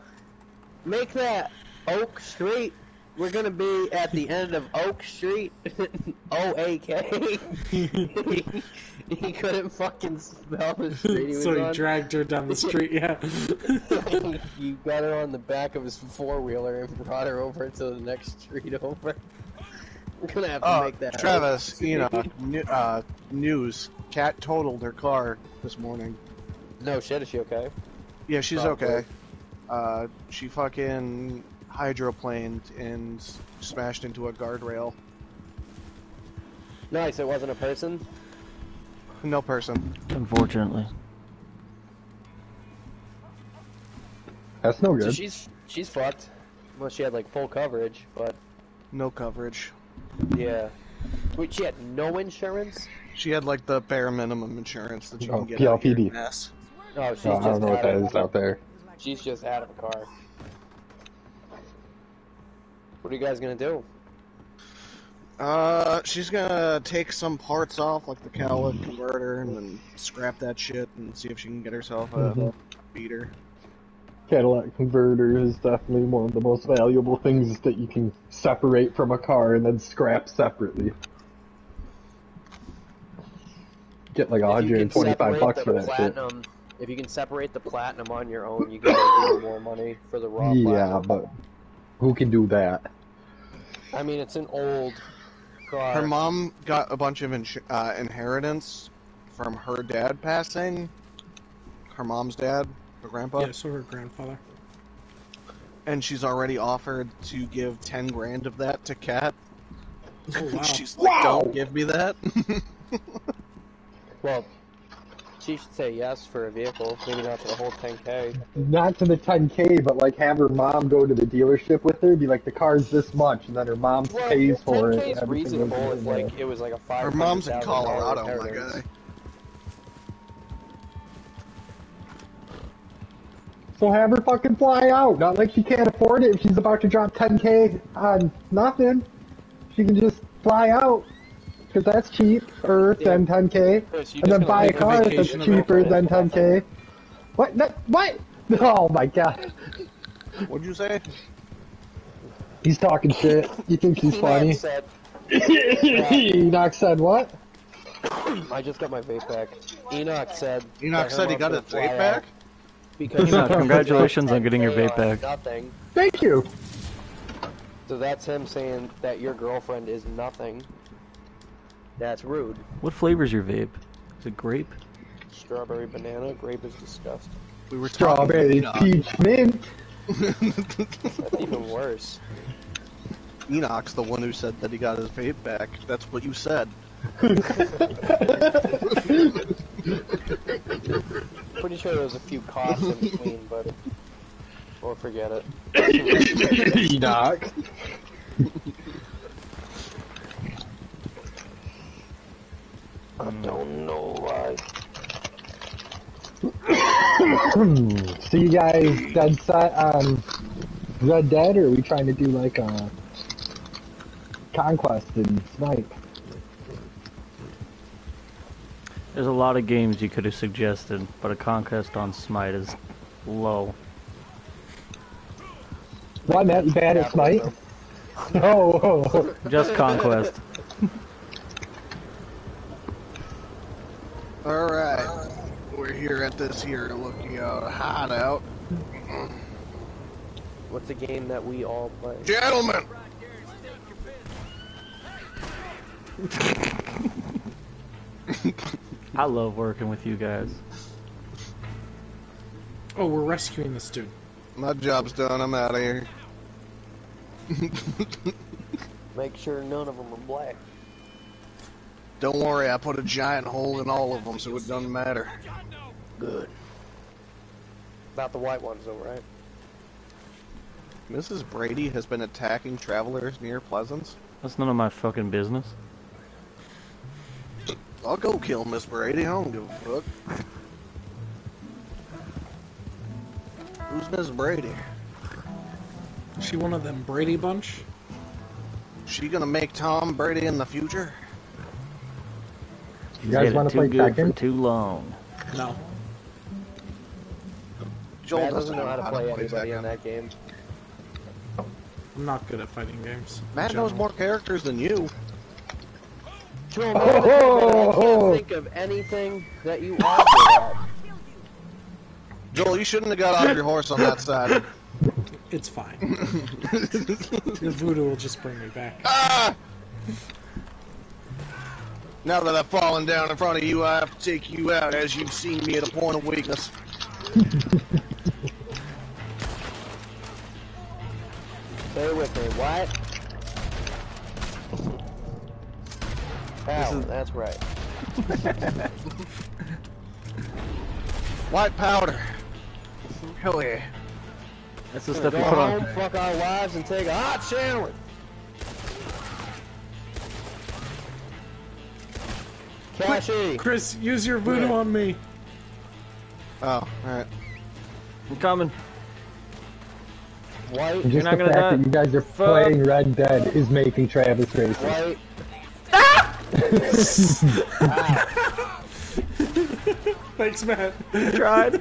[SPEAKER 6] make that Oak Street." We're gonna be at the end of Oak Street, O A K. He couldn't fucking spell the street he
[SPEAKER 3] so he
[SPEAKER 6] on.
[SPEAKER 3] dragged her down the street, yeah.
[SPEAKER 6] he got her on the back of his four wheeler and brought her over to the next street over. We're gonna have to
[SPEAKER 1] Oh,
[SPEAKER 6] make that.
[SPEAKER 1] Travis, you know, new, uh, news. Cat totaled her car this morning.
[SPEAKER 6] No shit, is she okay?
[SPEAKER 1] Yeah, she's
[SPEAKER 6] Probably.
[SPEAKER 1] okay. Uh, she fucking hydroplaned and smashed into a guardrail.
[SPEAKER 6] Nice, it wasn't a person.
[SPEAKER 1] No person.
[SPEAKER 2] Unfortunately.
[SPEAKER 8] That's no
[SPEAKER 6] So
[SPEAKER 8] good.
[SPEAKER 6] she's she's fucked. Well, she had like full coverage, but
[SPEAKER 1] No coverage.
[SPEAKER 6] Yeah. Wait, she had no insurance.
[SPEAKER 1] She had like the bare minimum insurance that you
[SPEAKER 8] Oh,
[SPEAKER 1] can get. out of your
[SPEAKER 8] PLPD.
[SPEAKER 1] mess.
[SPEAKER 6] No, she's
[SPEAKER 8] Oh, I
[SPEAKER 6] just
[SPEAKER 8] don't know what
[SPEAKER 6] out
[SPEAKER 8] that
[SPEAKER 6] of,
[SPEAKER 8] out there.
[SPEAKER 6] She's just out of a car. What are you guys gonna do?
[SPEAKER 1] Uh, she's gonna take some parts off, like the catalytic converter, and then scrap that shit and see if she can get herself a
[SPEAKER 8] Mhm.
[SPEAKER 1] beater.
[SPEAKER 8] Cadillac converter is definitely one of the most valuable things that you can separate from a car and then scrap separately. Get like
[SPEAKER 6] If
[SPEAKER 8] 125 bucks for that shit.
[SPEAKER 6] platinum, If you can separate the platinum on your own, you can make even more money for the raw
[SPEAKER 8] Yeah,
[SPEAKER 6] platinum.
[SPEAKER 8] but who can do that?
[SPEAKER 6] I mean, it's an old car.
[SPEAKER 1] Her mom got a bunch of ins- uh, inheritance from her dad passing. Her mom's dad, her grandpa,
[SPEAKER 3] Yeah, so her grandfather.
[SPEAKER 1] and she's already offered to give ten grand of that to Kat.
[SPEAKER 3] Oh, wow.
[SPEAKER 1] she's like, "Don't give me that."
[SPEAKER 6] Well, she should say yes for a vehicle, maybe not for the whole 10k.
[SPEAKER 8] Not to the 10k, but like have her mom go to the dealership with her, be like the car's this much, and then her mom
[SPEAKER 6] Well,
[SPEAKER 8] pays for
[SPEAKER 6] 10k
[SPEAKER 8] it.
[SPEAKER 6] is
[SPEAKER 8] everything
[SPEAKER 6] reasonable if like it was like a five.
[SPEAKER 1] her mom's in Colorado, my guy.
[SPEAKER 8] So have her fucking fly out. Not like she can't afford it if she's about to drop 10k on nothing. She can just fly out. Because that's cheaper than 10k.
[SPEAKER 6] Chris,
[SPEAKER 8] And then buy a car
[SPEAKER 6] a
[SPEAKER 8] that's cheaper than 10k. What? No, what? Oh my god.
[SPEAKER 1] What'd you say?
[SPEAKER 8] He's talking shit. You think he's funny?
[SPEAKER 6] Said,
[SPEAKER 8] Enoch said what?
[SPEAKER 6] I just got my vape back. Enoch said.
[SPEAKER 1] Enoch said he got
[SPEAKER 6] gonna
[SPEAKER 1] his
[SPEAKER 6] fly
[SPEAKER 1] vape
[SPEAKER 6] out
[SPEAKER 1] back.
[SPEAKER 6] Because
[SPEAKER 2] Enoch,
[SPEAKER 6] she
[SPEAKER 2] congratulations on getting your vape back.
[SPEAKER 6] Nothing.
[SPEAKER 8] Thank you.
[SPEAKER 6] So that's him saying that your girlfriend is nothing. That's rude.
[SPEAKER 2] What flavor's your vape? Is it grape?
[SPEAKER 6] Strawberry banana, grape is disgusting.
[SPEAKER 1] We were
[SPEAKER 8] Strawberry, peach, mint.
[SPEAKER 6] That's even worse.
[SPEAKER 1] Enoch's the one who said that he got his vape back. That's what you said.
[SPEAKER 6] Pretty sure there was a few coughs in between, but or forget it.
[SPEAKER 8] Enoch.
[SPEAKER 6] I don't know why.
[SPEAKER 8] so you guys dead set on Red Dead, or are we trying to do like a conquest and Smite?
[SPEAKER 2] There's a lot of games you could have suggested, but a conquest on Smite is low.
[SPEAKER 8] Why, Matt? You bad at Smite? No.
[SPEAKER 2] Just conquest.
[SPEAKER 1] Alright. We're here at this here lookout hideout.
[SPEAKER 6] What's the game that we all play?
[SPEAKER 1] Gentlemen!
[SPEAKER 2] I love working with you guys.
[SPEAKER 3] Oh, we're rescuing this dude.
[SPEAKER 1] My job's done, I'm out of here.
[SPEAKER 6] Make sure none of them are black.
[SPEAKER 1] Don't worry, I put a giant hole in all of them so it doesn't matter.
[SPEAKER 6] Good. About the white ones, though, right?
[SPEAKER 1] Mrs. Brady has been attacking travelers near Pleasance.
[SPEAKER 2] That's none of my fucking business.
[SPEAKER 1] I'll go kill Miss Brady, I don't give a fuck. Who's Miss Brady?
[SPEAKER 3] Is she one of them Brady bunch?
[SPEAKER 1] She gonna make Tom Brady in the future?
[SPEAKER 8] You guys want to play
[SPEAKER 2] good
[SPEAKER 8] second?
[SPEAKER 2] for too long.
[SPEAKER 3] No.
[SPEAKER 1] Joel
[SPEAKER 6] Matt doesn't know how to play anybody in that game.
[SPEAKER 3] I'm not good at fighting games. in
[SPEAKER 1] Matt knows more characters than you.
[SPEAKER 6] Joel,
[SPEAKER 8] Oh,
[SPEAKER 6] I
[SPEAKER 8] oh,
[SPEAKER 6] can't
[SPEAKER 8] oh.
[SPEAKER 6] think of anything that you are.
[SPEAKER 1] Joel, you shouldn't have got off your horse on that side.
[SPEAKER 3] It's fine. the voodoo will just bring me back.
[SPEAKER 1] Ah! Now that I've fallen down in front of you, I have to take you out as you've seen me at a point of weakness.
[SPEAKER 6] Stay with me. What? Wow,
[SPEAKER 2] is-
[SPEAKER 6] that's right.
[SPEAKER 1] White powder. Hell yeah.
[SPEAKER 2] That's the
[SPEAKER 6] Go
[SPEAKER 2] stuff you put
[SPEAKER 6] home,
[SPEAKER 2] on.
[SPEAKER 6] fuck our wives, and take a hot shower. Cashy,
[SPEAKER 3] Chris, use your voodoo on me.
[SPEAKER 1] Oh, alright.
[SPEAKER 2] I'm coming.
[SPEAKER 6] white,
[SPEAKER 8] And just
[SPEAKER 2] not
[SPEAKER 8] the
[SPEAKER 2] gonna
[SPEAKER 8] fact
[SPEAKER 2] die.
[SPEAKER 8] that you guys are
[SPEAKER 2] Fuck.
[SPEAKER 8] playing Red Dead is making Travis racist.
[SPEAKER 6] white.
[SPEAKER 3] Thanks, Matt.
[SPEAKER 2] Tried.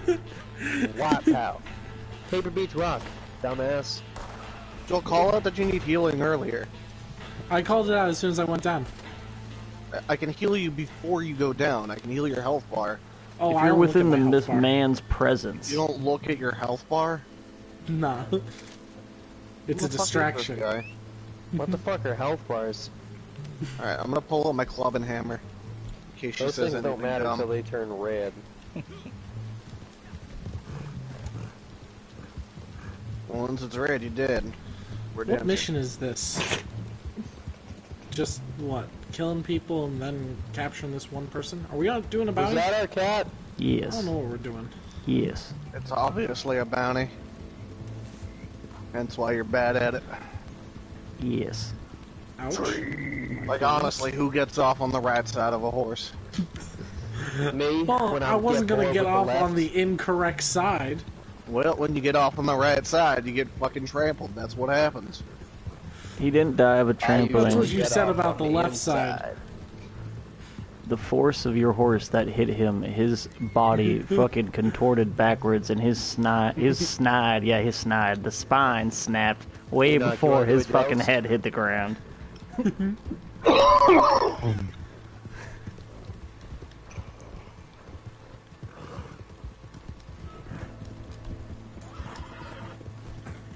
[SPEAKER 6] White pal. Paper beats rock, dumbass.
[SPEAKER 1] Joel, call out that you need healing earlier.
[SPEAKER 3] I called it out as soon as I went down.
[SPEAKER 1] I- I can heal you before you go down. I can heal your health bar.
[SPEAKER 3] Oh,
[SPEAKER 2] If
[SPEAKER 3] I
[SPEAKER 2] you're
[SPEAKER 3] don't look
[SPEAKER 2] within
[SPEAKER 3] at
[SPEAKER 2] the,
[SPEAKER 3] health
[SPEAKER 2] this
[SPEAKER 3] bar.
[SPEAKER 2] man's presence.
[SPEAKER 1] You don't look at your health bar?
[SPEAKER 3] Nah. It's a
[SPEAKER 1] Who the fuck is this
[SPEAKER 3] distraction.
[SPEAKER 1] guy?
[SPEAKER 6] What the fuck are health bars?
[SPEAKER 1] Alright, I'm gonna pull out my club and hammer. In case she
[SPEAKER 6] Those
[SPEAKER 1] says
[SPEAKER 6] things don't
[SPEAKER 1] anything
[SPEAKER 6] matter
[SPEAKER 1] dumb.
[SPEAKER 6] until they turn red.
[SPEAKER 1] Once it's red, you're dead.
[SPEAKER 3] What
[SPEAKER 1] Redemption.
[SPEAKER 3] mission is this? Just what? Killing people and then capturing this one person? Are we out doing a bounty?
[SPEAKER 6] Is that our cat?
[SPEAKER 2] Yes.
[SPEAKER 3] I don't know what we're doing.
[SPEAKER 2] Yes.
[SPEAKER 1] It's obviously a bounty. Hence why you're bad at it.
[SPEAKER 2] Yes.
[SPEAKER 3] Ouch.
[SPEAKER 1] Like honestly, who gets off on the right side of a horse?
[SPEAKER 6] Me?
[SPEAKER 3] Well,
[SPEAKER 6] when
[SPEAKER 3] I wasn't gonna get off
[SPEAKER 6] left.
[SPEAKER 3] on the incorrect side.
[SPEAKER 1] Well, when you get off on the right side, you get fucking trampled. That's what happens.
[SPEAKER 2] He didn't die of a trampling.
[SPEAKER 3] That's what you said about
[SPEAKER 6] on
[SPEAKER 3] the left side.
[SPEAKER 2] the force of your horse that hit him, his body fucking contorted backwards, and his snide, his snide, yeah, his snide, the spine snapped way
[SPEAKER 6] You know,
[SPEAKER 2] before
[SPEAKER 6] you wanna do
[SPEAKER 2] his fucking
[SPEAKER 6] Jones?
[SPEAKER 2] head hit the ground. Mm-hmm.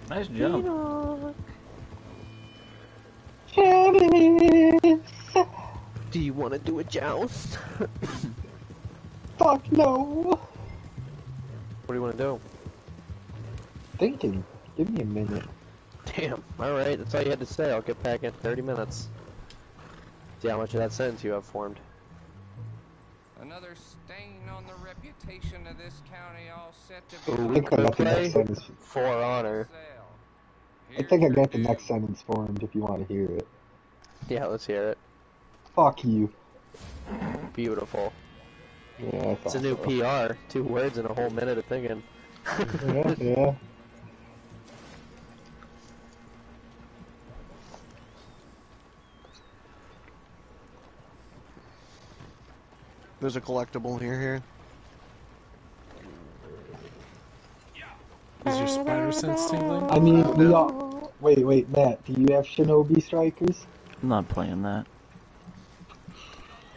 [SPEAKER 2] nice jump.
[SPEAKER 6] Do you want to do a joust?
[SPEAKER 8] Fuck no.
[SPEAKER 6] What do you want to do?
[SPEAKER 8] Thinking. Give me a minute.
[SPEAKER 6] Damn. Alright, that's all you had to say. I'll get back in 30 minutes. See how much of that sentence you have formed.
[SPEAKER 9] Another stain on the reputation of this county all set to
[SPEAKER 6] Ooh,
[SPEAKER 9] be
[SPEAKER 6] we
[SPEAKER 8] I think I got the
[SPEAKER 6] play
[SPEAKER 8] next sentence.
[SPEAKER 6] for honor.
[SPEAKER 8] I think I got the next sentence formed if you want to hear it.
[SPEAKER 6] Yeah, let's hear it.
[SPEAKER 8] Fuck you.
[SPEAKER 6] Beautiful.
[SPEAKER 8] Yeah, I
[SPEAKER 6] It's a new
[SPEAKER 8] so.
[SPEAKER 6] PR. Two words in a whole minute of thinking.
[SPEAKER 8] Yeah, yeah.
[SPEAKER 1] There's a collectible here. Here.
[SPEAKER 3] Is your spider sense tingling?
[SPEAKER 8] I mean, we all. Wait, wait, Matt. Do you have Shinobi strikers?
[SPEAKER 2] I'm not playing that.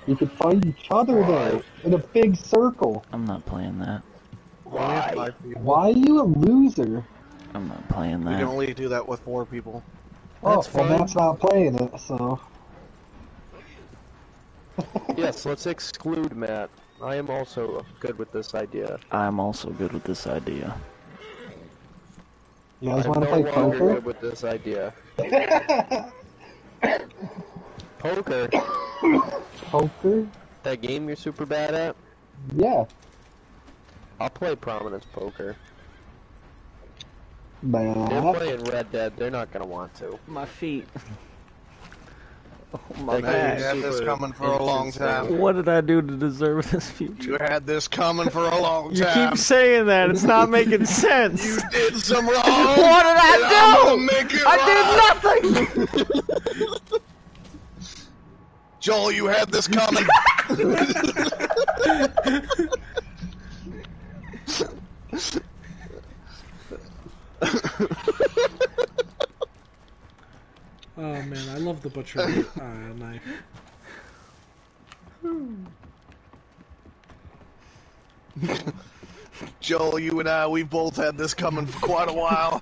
[SPEAKER 8] You could find each other there in a big circle.
[SPEAKER 2] I'm not playing that.
[SPEAKER 6] Why?
[SPEAKER 8] Why are you a loser?
[SPEAKER 2] I'm not playing
[SPEAKER 1] that. You
[SPEAKER 2] can
[SPEAKER 1] only do that with four people.
[SPEAKER 8] Oh,
[SPEAKER 6] That's
[SPEAKER 8] well,
[SPEAKER 6] fine.
[SPEAKER 8] Matt's not playing it, so.
[SPEAKER 6] Yes, let's exclude Matt. I am also good with this idea.
[SPEAKER 2] I'm also good with this idea.
[SPEAKER 8] You guys
[SPEAKER 6] I'm
[SPEAKER 8] want to
[SPEAKER 6] no
[SPEAKER 8] play
[SPEAKER 6] longer
[SPEAKER 8] poker?
[SPEAKER 6] good with this idea. Poker?
[SPEAKER 8] Poker?
[SPEAKER 6] That game you're super bad at?
[SPEAKER 8] Yeah.
[SPEAKER 6] I'll play Prominence Poker. They're
[SPEAKER 8] Matt.
[SPEAKER 6] playing Red Dead. They're not gonna want to.
[SPEAKER 2] My feet. Oh, my
[SPEAKER 6] That
[SPEAKER 1] Man,
[SPEAKER 2] back.
[SPEAKER 1] you had this coming for a long time.
[SPEAKER 2] What did I do to deserve this future?
[SPEAKER 1] You had this coming for a long
[SPEAKER 2] You
[SPEAKER 1] time.
[SPEAKER 2] You keep saying that. It's not making sense.
[SPEAKER 1] You did some wrong.
[SPEAKER 2] what did I do?
[SPEAKER 1] gonna make it
[SPEAKER 2] I
[SPEAKER 1] right.
[SPEAKER 2] did nothing.
[SPEAKER 1] Joel, you had this coming.
[SPEAKER 3] Oh man, I love the butcher uh, knife.
[SPEAKER 1] Joel, you and I, we've both had this coming for quite a while.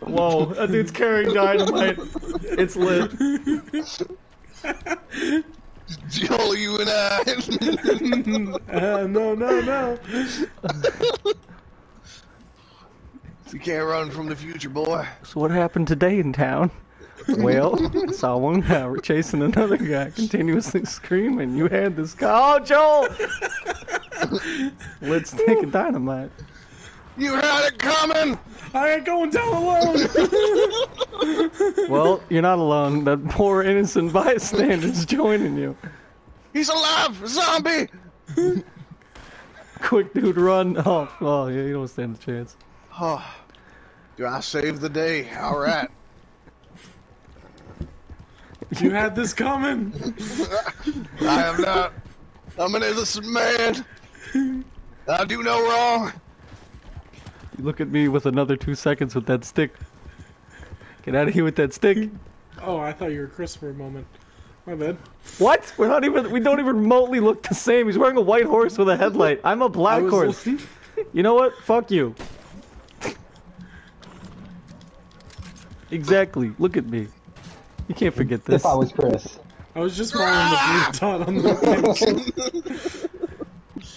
[SPEAKER 2] Whoa, that dude's carrying dynamite. It's lit.
[SPEAKER 1] Joel, you and I.
[SPEAKER 3] Uh, no, no, no.
[SPEAKER 1] you can't run from the future, boy.
[SPEAKER 2] So what happened today in town? Well, I saw one guy chasing another guy, continuously screaming. You had this guy. Oh, Joel! Lit stick and dynamite.
[SPEAKER 1] You had it coming.
[SPEAKER 3] I ain't going down alone.
[SPEAKER 2] Well, you're not alone. That poor innocent bystander's joining you.
[SPEAKER 1] He's alive, zombie.
[SPEAKER 2] Quick, dude, run! Oh, oh, yeah, you don't stand a chance.
[SPEAKER 1] Oh, do I save the day? All right.
[SPEAKER 3] you had this coming.
[SPEAKER 1] I am not. I'm an innocent man. I do no wrong.
[SPEAKER 2] You look at me with another two seconds with that stick. Get out of here with that stick.
[SPEAKER 3] Oh, I thought you were Chris for a moment. My bad.
[SPEAKER 2] What? We're not even. We don't even remotely look the same. He's wearing a white horse with a headlight. I'm a black horse.
[SPEAKER 3] looking-
[SPEAKER 2] You know what? Fuck you. Exactly. Look at me. You can't forget this.
[SPEAKER 8] If I was Chris.
[SPEAKER 3] I was just following the blue dot on the thing.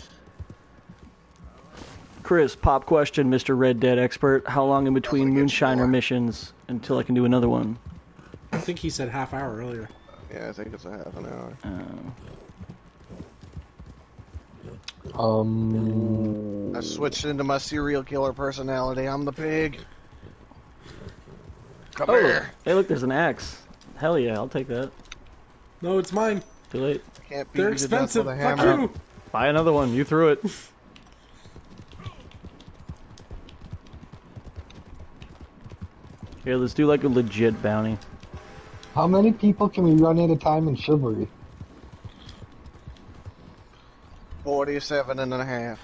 [SPEAKER 2] Chris, pop question, Mr. Red Dead expert. How long in between Moonshiner missions until I can do another one?
[SPEAKER 3] I think he said half hour earlier.
[SPEAKER 1] Yeah, I think it's a half an hour.
[SPEAKER 2] Uh,
[SPEAKER 8] Um.
[SPEAKER 1] I switched into my serial killer personality. I'm the pig. Come
[SPEAKER 2] oh,
[SPEAKER 1] here.
[SPEAKER 2] hey, look, there's an axe. Hell yeah, I'll take that.
[SPEAKER 3] No, it's mine.
[SPEAKER 2] Too late.
[SPEAKER 1] Can't beat
[SPEAKER 3] They're
[SPEAKER 1] you to death
[SPEAKER 3] expensive.
[SPEAKER 1] with a
[SPEAKER 3] Fuck you.
[SPEAKER 2] Buy another one. You threw it. Here, let's do like a legit bounty.
[SPEAKER 8] How many people can we run at a time in chivalry?
[SPEAKER 1] 47 and a half.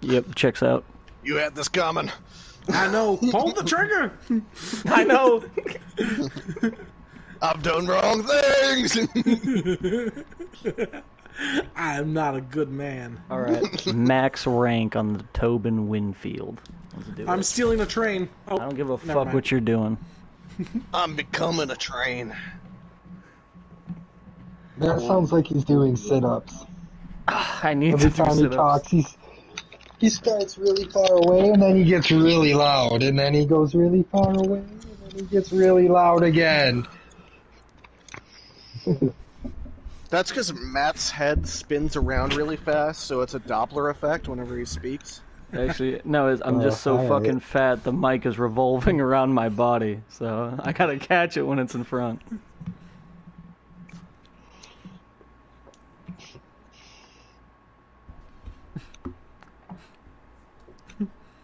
[SPEAKER 2] Yep, checks out.
[SPEAKER 1] You had this coming.
[SPEAKER 3] I know. Pull the trigger.
[SPEAKER 2] I know.
[SPEAKER 1] I've done wrong things.
[SPEAKER 3] I am not a good man.
[SPEAKER 2] All right. Max rank on the Tobin Winfield. Do
[SPEAKER 3] I'm
[SPEAKER 2] it.
[SPEAKER 3] stealing a train. Oh,
[SPEAKER 2] I don't give a fuck
[SPEAKER 3] mind.
[SPEAKER 2] what you're doing.
[SPEAKER 1] I'm becoming a train.
[SPEAKER 8] That sounds like he's doing sit-ups.
[SPEAKER 2] I need
[SPEAKER 8] Every
[SPEAKER 2] to do
[SPEAKER 8] time he
[SPEAKER 2] sit-ups.
[SPEAKER 8] talks, he's he starts really far away, and then he gets really loud, and then he goes really far away, and then he gets really loud again.
[SPEAKER 1] That's because Matt's head spins around really fast, so it's a Doppler effect whenever he speaks.
[SPEAKER 2] Actually, no, it's, I'm just so
[SPEAKER 8] Oh,
[SPEAKER 2] fucking fat. The mic is revolving around my body, so I gotta catch it when it's in front.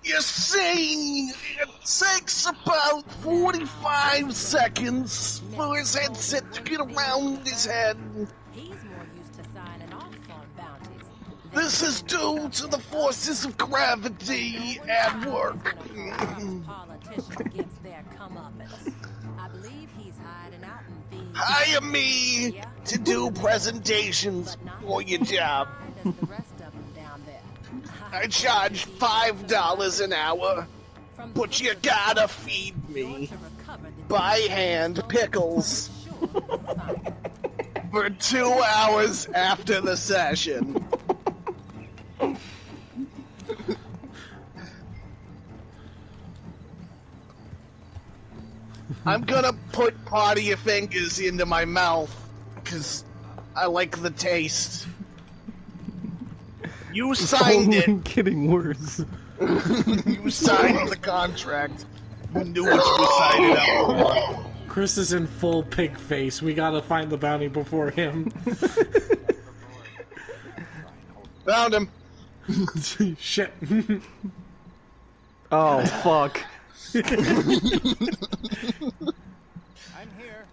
[SPEAKER 1] You see, it takes about 45 seconds for his headset to get around his head.
[SPEAKER 10] He's more used to signing off on
[SPEAKER 1] This is due to the forces of gravity at work.
[SPEAKER 10] politician gets their comeuppance. I believe he's hiding out in the
[SPEAKER 1] Hire me to do presentations for your job. I charge five dollars an hour, but you gotta feed me by hand pickles for two hours after the session. I'm gonna put part of your fingers into my mouth because I like the taste. You signed it.
[SPEAKER 2] Only getting worse.
[SPEAKER 1] you signed the contract. You knew what you signed it up for.
[SPEAKER 3] Chris is in full pig face. We gotta find the bounty before him.
[SPEAKER 1] Found him.
[SPEAKER 3] Shit.
[SPEAKER 2] Oh fuck.
[SPEAKER 4] I'm here.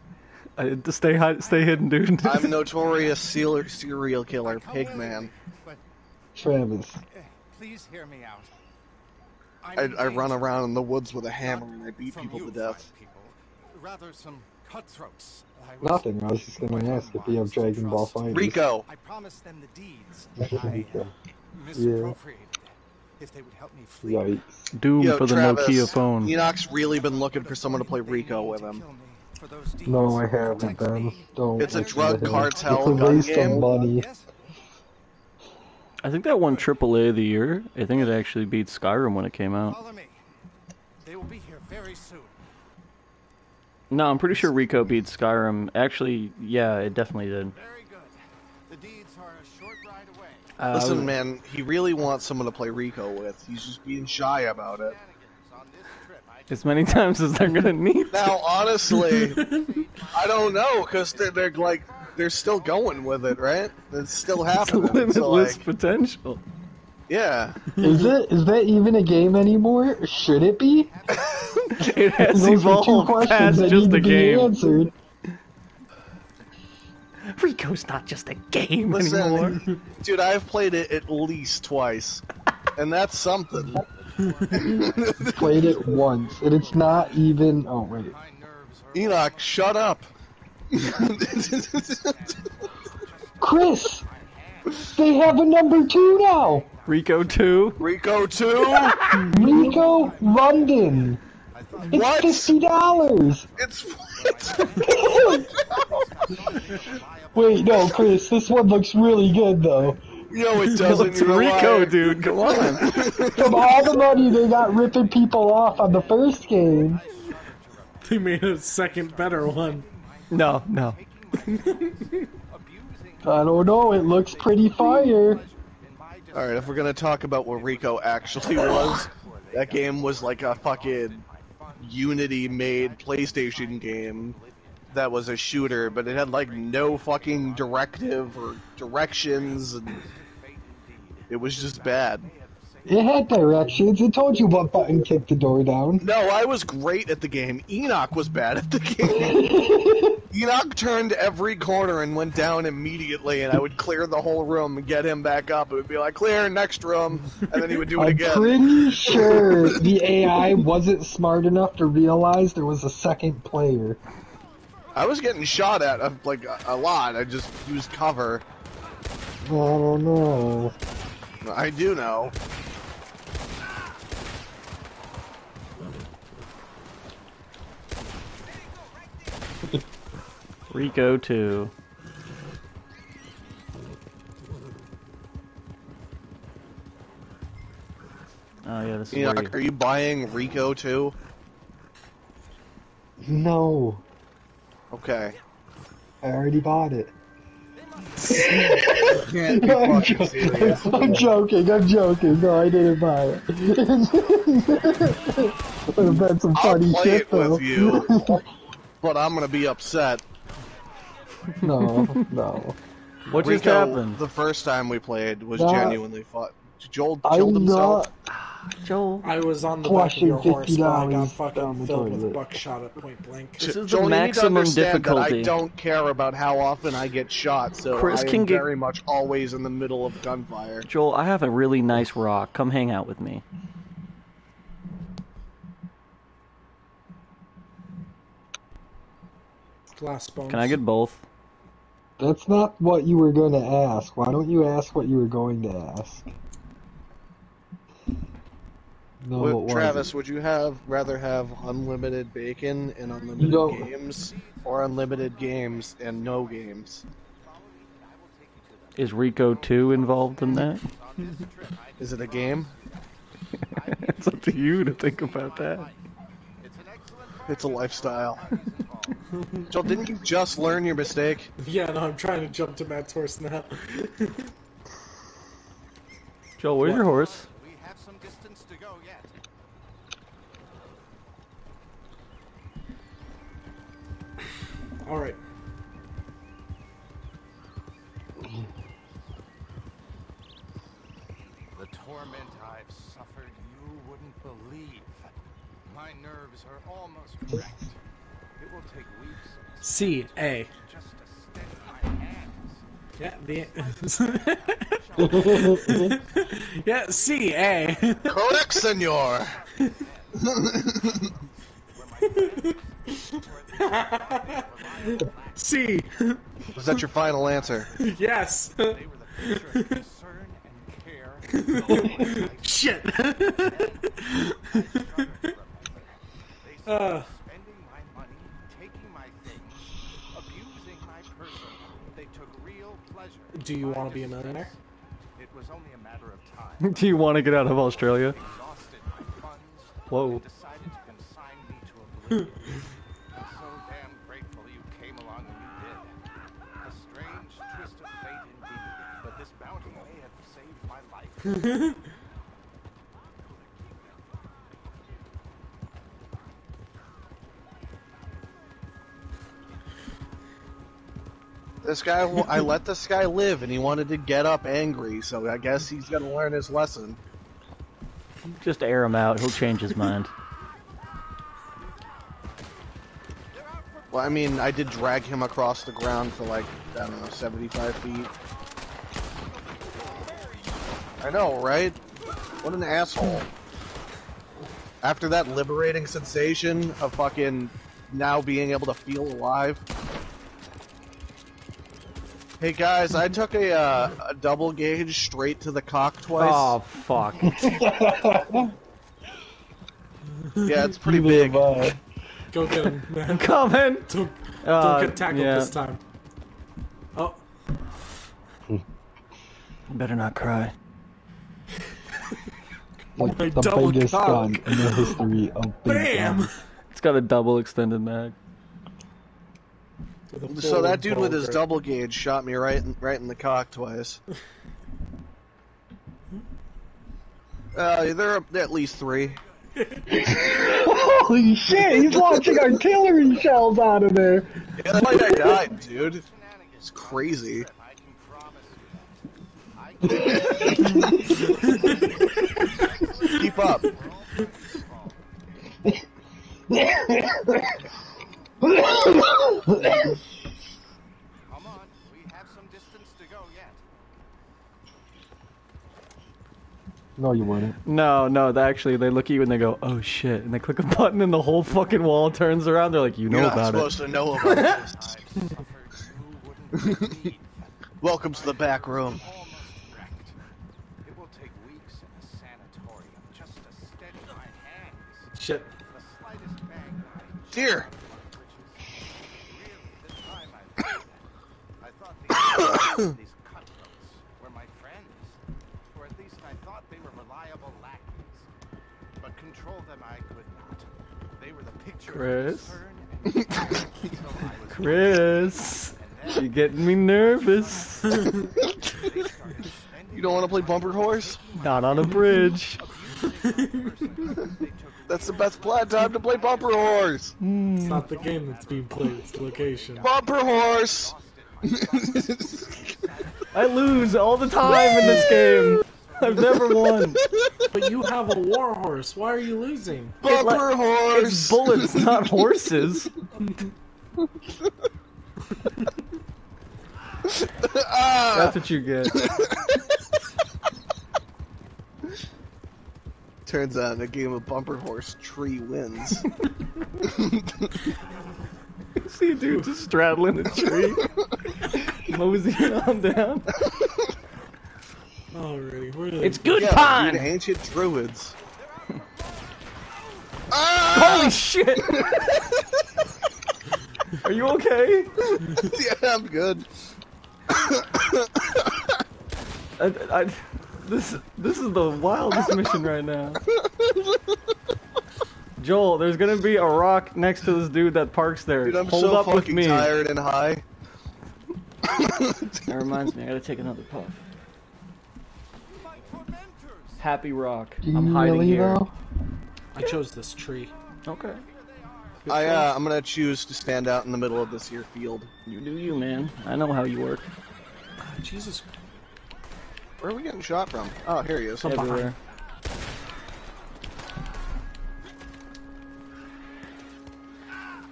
[SPEAKER 2] Uh, to stay hi- stay hidden, dude.
[SPEAKER 1] I'm notorious serial serial killer, Pigman.
[SPEAKER 8] Travis.
[SPEAKER 4] Please hear me out. I'm
[SPEAKER 1] I, run around in the woods with a hammer and I beat people to death.
[SPEAKER 4] fine people. Rather some cutthroats. I was
[SPEAKER 8] Nothing. I was just gonna ask if you have Dragon Ball fighters.
[SPEAKER 1] Rico.
[SPEAKER 4] I promised them the deeds I
[SPEAKER 8] Rico.
[SPEAKER 4] misappropriated. If they would help me flee.
[SPEAKER 8] Yikes.
[SPEAKER 2] Doom
[SPEAKER 1] Yo,
[SPEAKER 2] for the
[SPEAKER 1] Travis,
[SPEAKER 2] Nokia phone.
[SPEAKER 1] Enoch's really been looking for someone to play Rico with him.
[SPEAKER 4] For those deeds.
[SPEAKER 8] No, I haven't, Ben. Don't.
[SPEAKER 1] It's a drug
[SPEAKER 8] to him.
[SPEAKER 1] cartel
[SPEAKER 8] It's a
[SPEAKER 1] gun
[SPEAKER 8] waste
[SPEAKER 1] game.
[SPEAKER 8] of money.
[SPEAKER 4] Yes?
[SPEAKER 2] I think that won AAA of the year. I think it actually beat Skyrim when it came out.
[SPEAKER 4] Follow me. They will be here very soon.
[SPEAKER 2] No, I'm pretty sure Rico beat Skyrim. Actually, yeah, it definitely did.
[SPEAKER 4] Very good. The deeds are a short ride away.
[SPEAKER 2] Uh,
[SPEAKER 1] Listen, man, he really wants someone to play Rico with. He's just being shy about it.
[SPEAKER 4] Shenanigans on this trip. I
[SPEAKER 2] as many times as they're gonna need.
[SPEAKER 1] Now, honestly, I don't know because they're, they're like they're still going with it, right? It's still
[SPEAKER 2] It's
[SPEAKER 1] happening. So,
[SPEAKER 2] limitless
[SPEAKER 1] like,
[SPEAKER 2] potential.
[SPEAKER 1] yeah.
[SPEAKER 8] Is it? Is that even a game anymore? Should it be?
[SPEAKER 2] It has
[SPEAKER 8] Those are two
[SPEAKER 2] evolved
[SPEAKER 8] questions
[SPEAKER 2] past
[SPEAKER 8] that
[SPEAKER 2] just
[SPEAKER 8] need
[SPEAKER 2] a
[SPEAKER 8] to be answered.
[SPEAKER 2] Rico's not just a game anymore.
[SPEAKER 1] Dude, I've played it at least twice, and that's something.
[SPEAKER 8] Played it once, and it's not even. Oh wait.
[SPEAKER 4] my nerves
[SPEAKER 1] Enoch, shut up.
[SPEAKER 8] Chris, they have a number two now.
[SPEAKER 2] Rico 2?
[SPEAKER 1] Rico two.
[SPEAKER 8] Rico London. It's
[SPEAKER 1] What?
[SPEAKER 8] fifty dollars.
[SPEAKER 1] It's, it's
[SPEAKER 8] Wait, no, Chris, this one looks really good though.
[SPEAKER 1] no, it doesn't.
[SPEAKER 2] It's Rico,
[SPEAKER 1] why?
[SPEAKER 2] dude. Come on.
[SPEAKER 8] From all the money they got ripping people off on the first game.
[SPEAKER 3] They made a second better one.
[SPEAKER 2] No, no.
[SPEAKER 8] I don't know, it looks pretty fire.
[SPEAKER 1] All right, if we're gonna talk about what Rico actually was, that game was like a fucking Unity-made PlayStation game that was a shooter, but it had like no fucking directive or directions, and it was just bad.
[SPEAKER 8] It had directions, it told you what button kicked the door down.
[SPEAKER 1] No, I was great at the game. Enoch was bad at the game. Enoch turned every corner and went down immediately, and I would clear the whole room and get him back up. It would be like, clear, next room, and then he would do it
[SPEAKER 8] I'm
[SPEAKER 1] again.
[SPEAKER 8] pretty sure the AI wasn't smart enough to realize there was a second player.
[SPEAKER 1] I was getting shot at uh, like a, a lot. I just used cover.
[SPEAKER 8] I don't know.
[SPEAKER 1] I do know.
[SPEAKER 2] Rico 2. Oh yeah, this is where you...
[SPEAKER 1] are you buying Rico too?
[SPEAKER 8] No,
[SPEAKER 1] Okay.
[SPEAKER 8] I already bought it.
[SPEAKER 1] Can't
[SPEAKER 8] I'm, jo-
[SPEAKER 1] serious.
[SPEAKER 8] I'm joking, I'm joking. No, I didn't buy it. Would have been some
[SPEAKER 1] I'll
[SPEAKER 8] funny
[SPEAKER 1] play
[SPEAKER 8] shit
[SPEAKER 1] it
[SPEAKER 8] though.
[SPEAKER 1] with you, but I'm gonna be upset.
[SPEAKER 8] no, no.
[SPEAKER 2] What just
[SPEAKER 1] Rico,
[SPEAKER 2] happened?
[SPEAKER 1] the first time we played was
[SPEAKER 8] That-
[SPEAKER 1] genuinely fun. Joel killed
[SPEAKER 8] I'm
[SPEAKER 1] himself.
[SPEAKER 8] not.
[SPEAKER 2] Joel.
[SPEAKER 3] I was on the back of
[SPEAKER 8] Flushing
[SPEAKER 3] your horse, but I got
[SPEAKER 8] $50 down
[SPEAKER 3] fucking
[SPEAKER 8] the
[SPEAKER 3] filled with
[SPEAKER 8] toilet.
[SPEAKER 3] buckshot at point blank.
[SPEAKER 2] This is
[SPEAKER 1] Joel,
[SPEAKER 2] the
[SPEAKER 1] you need to
[SPEAKER 2] maximum
[SPEAKER 1] understand that I
[SPEAKER 2] difficulty.
[SPEAKER 1] don't care about how often I get shot, so
[SPEAKER 2] Chris
[SPEAKER 1] I am
[SPEAKER 2] can get-
[SPEAKER 1] very much always in the middle of gunfire.
[SPEAKER 2] Joel, I have a really nice rock. Come hang out with me.
[SPEAKER 3] Glass bones.
[SPEAKER 2] Can I get both?
[SPEAKER 8] That's not what you were going to ask. Why don't you ask what you were going to ask? No,
[SPEAKER 1] Would- Travis, would you have rather have unlimited bacon and unlimited
[SPEAKER 8] don't-
[SPEAKER 1] games, or unlimited games and no games?
[SPEAKER 2] Is Rico 2 involved in that?
[SPEAKER 1] Is it a game?
[SPEAKER 2] it's up to you to think about that.
[SPEAKER 1] It's a lifestyle. Joel, didn't you just learn your mistake?
[SPEAKER 3] Yeah, no, I'm trying to jump to Matt's horse now.
[SPEAKER 2] Joel, where's your horse?
[SPEAKER 4] We have some distance to go yet.
[SPEAKER 3] Alright.
[SPEAKER 4] The almost wrecked. It will take weeks
[SPEAKER 3] C A.
[SPEAKER 4] just to steady my hands.
[SPEAKER 3] Yeah, the. yeah, C A.
[SPEAKER 1] Correct, senor.
[SPEAKER 3] C.
[SPEAKER 1] Was that your final answer?
[SPEAKER 3] yes.
[SPEAKER 4] They
[SPEAKER 3] Uh.
[SPEAKER 4] spending my money, taking my things, abusing my person. They took real pleasure.
[SPEAKER 3] Do you want to be a millionaire?
[SPEAKER 4] It was only a matter of time.
[SPEAKER 2] Do you want to get out of Australia?
[SPEAKER 4] Exhausted my funds.
[SPEAKER 2] Whoa.
[SPEAKER 4] Decided to consign me to oblivion. I'm so damn grateful you came along when you did. A strange twist of fate indeed, but this bounty may have saved my life.
[SPEAKER 1] This guy, I let this guy live, and he wanted to get up angry, so I guess he's gonna learn his lesson.
[SPEAKER 2] Just air him out. He'll change his mind.
[SPEAKER 1] Well, I mean, I did drag him across the ground for like, I don't know, 75 feet. I know, right? What an asshole. After that liberating sensation of fucking now being able to feel alive. Hey guys, I took a, uh, a double gauge straight to the cock twice.
[SPEAKER 2] Oh, fuck.
[SPEAKER 1] Yeah, it's pretty big.
[SPEAKER 3] Go get him, man.
[SPEAKER 2] Coming!
[SPEAKER 3] Don't,
[SPEAKER 2] Uh,
[SPEAKER 3] don't get tackled
[SPEAKER 2] yeah.
[SPEAKER 3] this time. Oh,
[SPEAKER 2] Better not cry.
[SPEAKER 8] Like
[SPEAKER 3] my
[SPEAKER 8] the
[SPEAKER 3] double
[SPEAKER 8] biggest
[SPEAKER 3] cock.
[SPEAKER 8] gun in the history of big
[SPEAKER 3] bam!
[SPEAKER 8] guns.
[SPEAKER 2] It's got a double extended mag.
[SPEAKER 3] With a
[SPEAKER 1] So that dude with his double gauge shot me right in, right in the cock twice. Uh, there are at least three.
[SPEAKER 8] Holy shit, he's launching artillery shells out of there.
[SPEAKER 1] Yeah, that's why I died, dude. It's crazy.
[SPEAKER 4] I can promise you that. I
[SPEAKER 1] Keep up.
[SPEAKER 4] Come on, we have some distance to go yet.
[SPEAKER 8] No, you wouldn't.
[SPEAKER 2] No, no, they actually, they look at you and they go, oh shit. And they click a button and the whole fucking wall turns around. They're like, you know
[SPEAKER 1] You're not
[SPEAKER 2] about it.
[SPEAKER 1] supposed to know about this.
[SPEAKER 4] I've suffered you wouldn't believe.
[SPEAKER 1] Welcome to the back room.
[SPEAKER 4] Almost wrecked. These, these cutthroats were my friends. Or at least I thought they were reliable lackeys. But control them I could not. They were the picture
[SPEAKER 2] Chris?
[SPEAKER 4] of concern and care until I was
[SPEAKER 2] Chris, you're getting me nervous.
[SPEAKER 4] They started spending
[SPEAKER 1] You don't want to play bumper horse?
[SPEAKER 2] Not on a bridge.
[SPEAKER 1] That's the best plat time to play bumper horse. Hmm.
[SPEAKER 3] It's not the game that's being played, it's the location.
[SPEAKER 1] Bumper horse.
[SPEAKER 2] I lose all the time in this game. I've never won.
[SPEAKER 3] But you have a war horse. Why are you losing?
[SPEAKER 1] Bumper horse.
[SPEAKER 2] It's bullets, not horses.
[SPEAKER 1] Ah!
[SPEAKER 2] That's what you get.
[SPEAKER 1] Turns out in a game of bumper horse, tree wins.
[SPEAKER 2] See a dude just straddling a tree, moseying on down.
[SPEAKER 3] Alrighty, where are they?
[SPEAKER 2] It's good
[SPEAKER 1] yeah,
[SPEAKER 2] pine.
[SPEAKER 1] dude, ancient druids.
[SPEAKER 2] Holy shit! Are you okay?
[SPEAKER 1] yeah, I'm good.
[SPEAKER 2] I, I, this this is the wildest mission right now. Joel, there's gonna be a rock next to this dude that parks there.
[SPEAKER 1] Dude, I'm
[SPEAKER 2] Hold
[SPEAKER 1] so
[SPEAKER 2] up with
[SPEAKER 1] fucking
[SPEAKER 2] me.
[SPEAKER 1] tired and high.
[SPEAKER 2] That reminds me, I gotta take another puff. Happy rock.
[SPEAKER 8] Do you
[SPEAKER 2] I'm hiding
[SPEAKER 8] really
[SPEAKER 2] here.
[SPEAKER 8] though?
[SPEAKER 3] I chose this tree.
[SPEAKER 2] Okay.
[SPEAKER 1] I uh, I'm gonna choose to stand out in the middle of this here field.
[SPEAKER 2] You do you, man. I know how you work.
[SPEAKER 3] Jesus.
[SPEAKER 1] Where are we getting shot from? Oh, here he is.
[SPEAKER 3] From behind.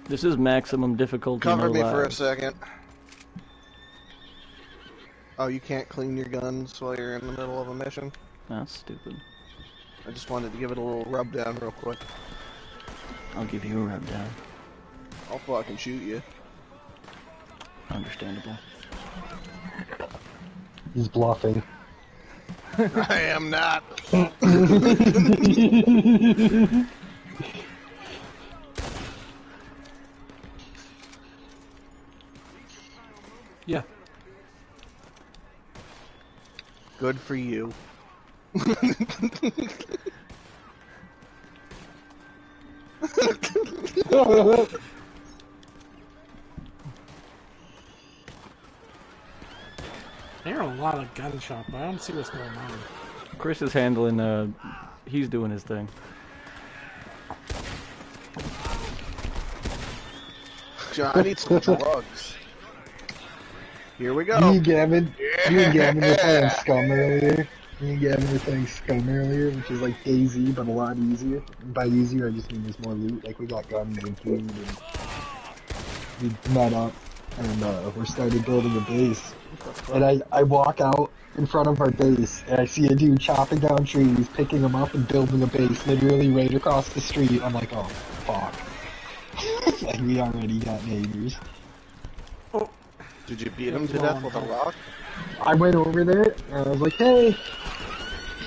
[SPEAKER 2] This is maximum difficulty.
[SPEAKER 1] Cover
[SPEAKER 2] no
[SPEAKER 1] me for a second. Oh, you can't clean your guns while you're in the middle of a mission?
[SPEAKER 2] That's stupid.
[SPEAKER 1] I just wanted to give it a little rub down real quick.
[SPEAKER 2] I'll give you a rub down.
[SPEAKER 1] I'll fucking shoot you.
[SPEAKER 2] Understandable.
[SPEAKER 8] He's bluffing.
[SPEAKER 1] I am not.
[SPEAKER 3] Yeah.
[SPEAKER 1] Good for you.
[SPEAKER 3] I hear a lot of gunshot, but I don't see what's going on.
[SPEAKER 2] Chris is handling. Uh, he's doing his thing.
[SPEAKER 1] John, I need some drugs. Here we
[SPEAKER 8] Me
[SPEAKER 1] go.
[SPEAKER 8] and Gavin, me and Gavin were playing Scum earlier. Me and Gavin were playing Scum earlier, which is like DayZ, but a lot easier. And by easier, I just mean there's more loot. Like we got guns and food, and we met up, and uh, we started building a base. And I, I walk out in front of our base, and I see a dude chopping down trees, picking them up, and building a base literally right across the street. I'm like, oh fuck. like we already got neighbors.
[SPEAKER 1] Did you beat him to death with a rock?
[SPEAKER 8] I went over there and I was like, hey,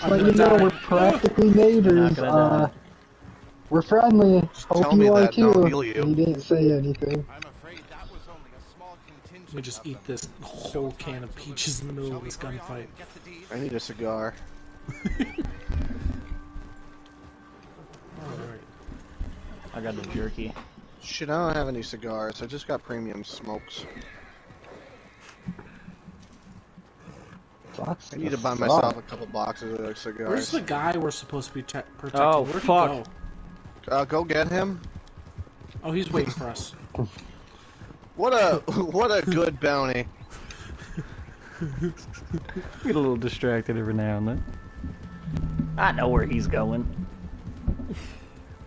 [SPEAKER 3] I'm
[SPEAKER 8] let
[SPEAKER 3] gonna
[SPEAKER 8] you know we're practically neighbors. Uh, we're friendly.
[SPEAKER 1] tell
[SPEAKER 8] Hope
[SPEAKER 1] me
[SPEAKER 8] you are
[SPEAKER 1] that and I'll
[SPEAKER 8] too.
[SPEAKER 1] you.
[SPEAKER 8] He didn't say anything.
[SPEAKER 4] I'm afraid that was only a small contingent.
[SPEAKER 3] Let me just eat this whole can of peaches in the middle of this gunfight.
[SPEAKER 4] and get the deed?
[SPEAKER 1] I need a cigar.
[SPEAKER 3] Alright.
[SPEAKER 2] I got the jerky.
[SPEAKER 1] Shit, I don't have any cigars. I just got premium smokes.
[SPEAKER 8] Sucks
[SPEAKER 1] I need to
[SPEAKER 8] to
[SPEAKER 1] buy
[SPEAKER 8] suck.
[SPEAKER 1] myself a couple boxes of
[SPEAKER 3] Where's the guy we're supposed to be protecting?
[SPEAKER 2] Oh,
[SPEAKER 3] Where'd
[SPEAKER 2] fuck.
[SPEAKER 3] he go?
[SPEAKER 1] Uh, go get him.
[SPEAKER 3] Oh, he's waiting for us.
[SPEAKER 1] What a what a good bounty.
[SPEAKER 2] Get a little distracted every now and then. I know where he's going.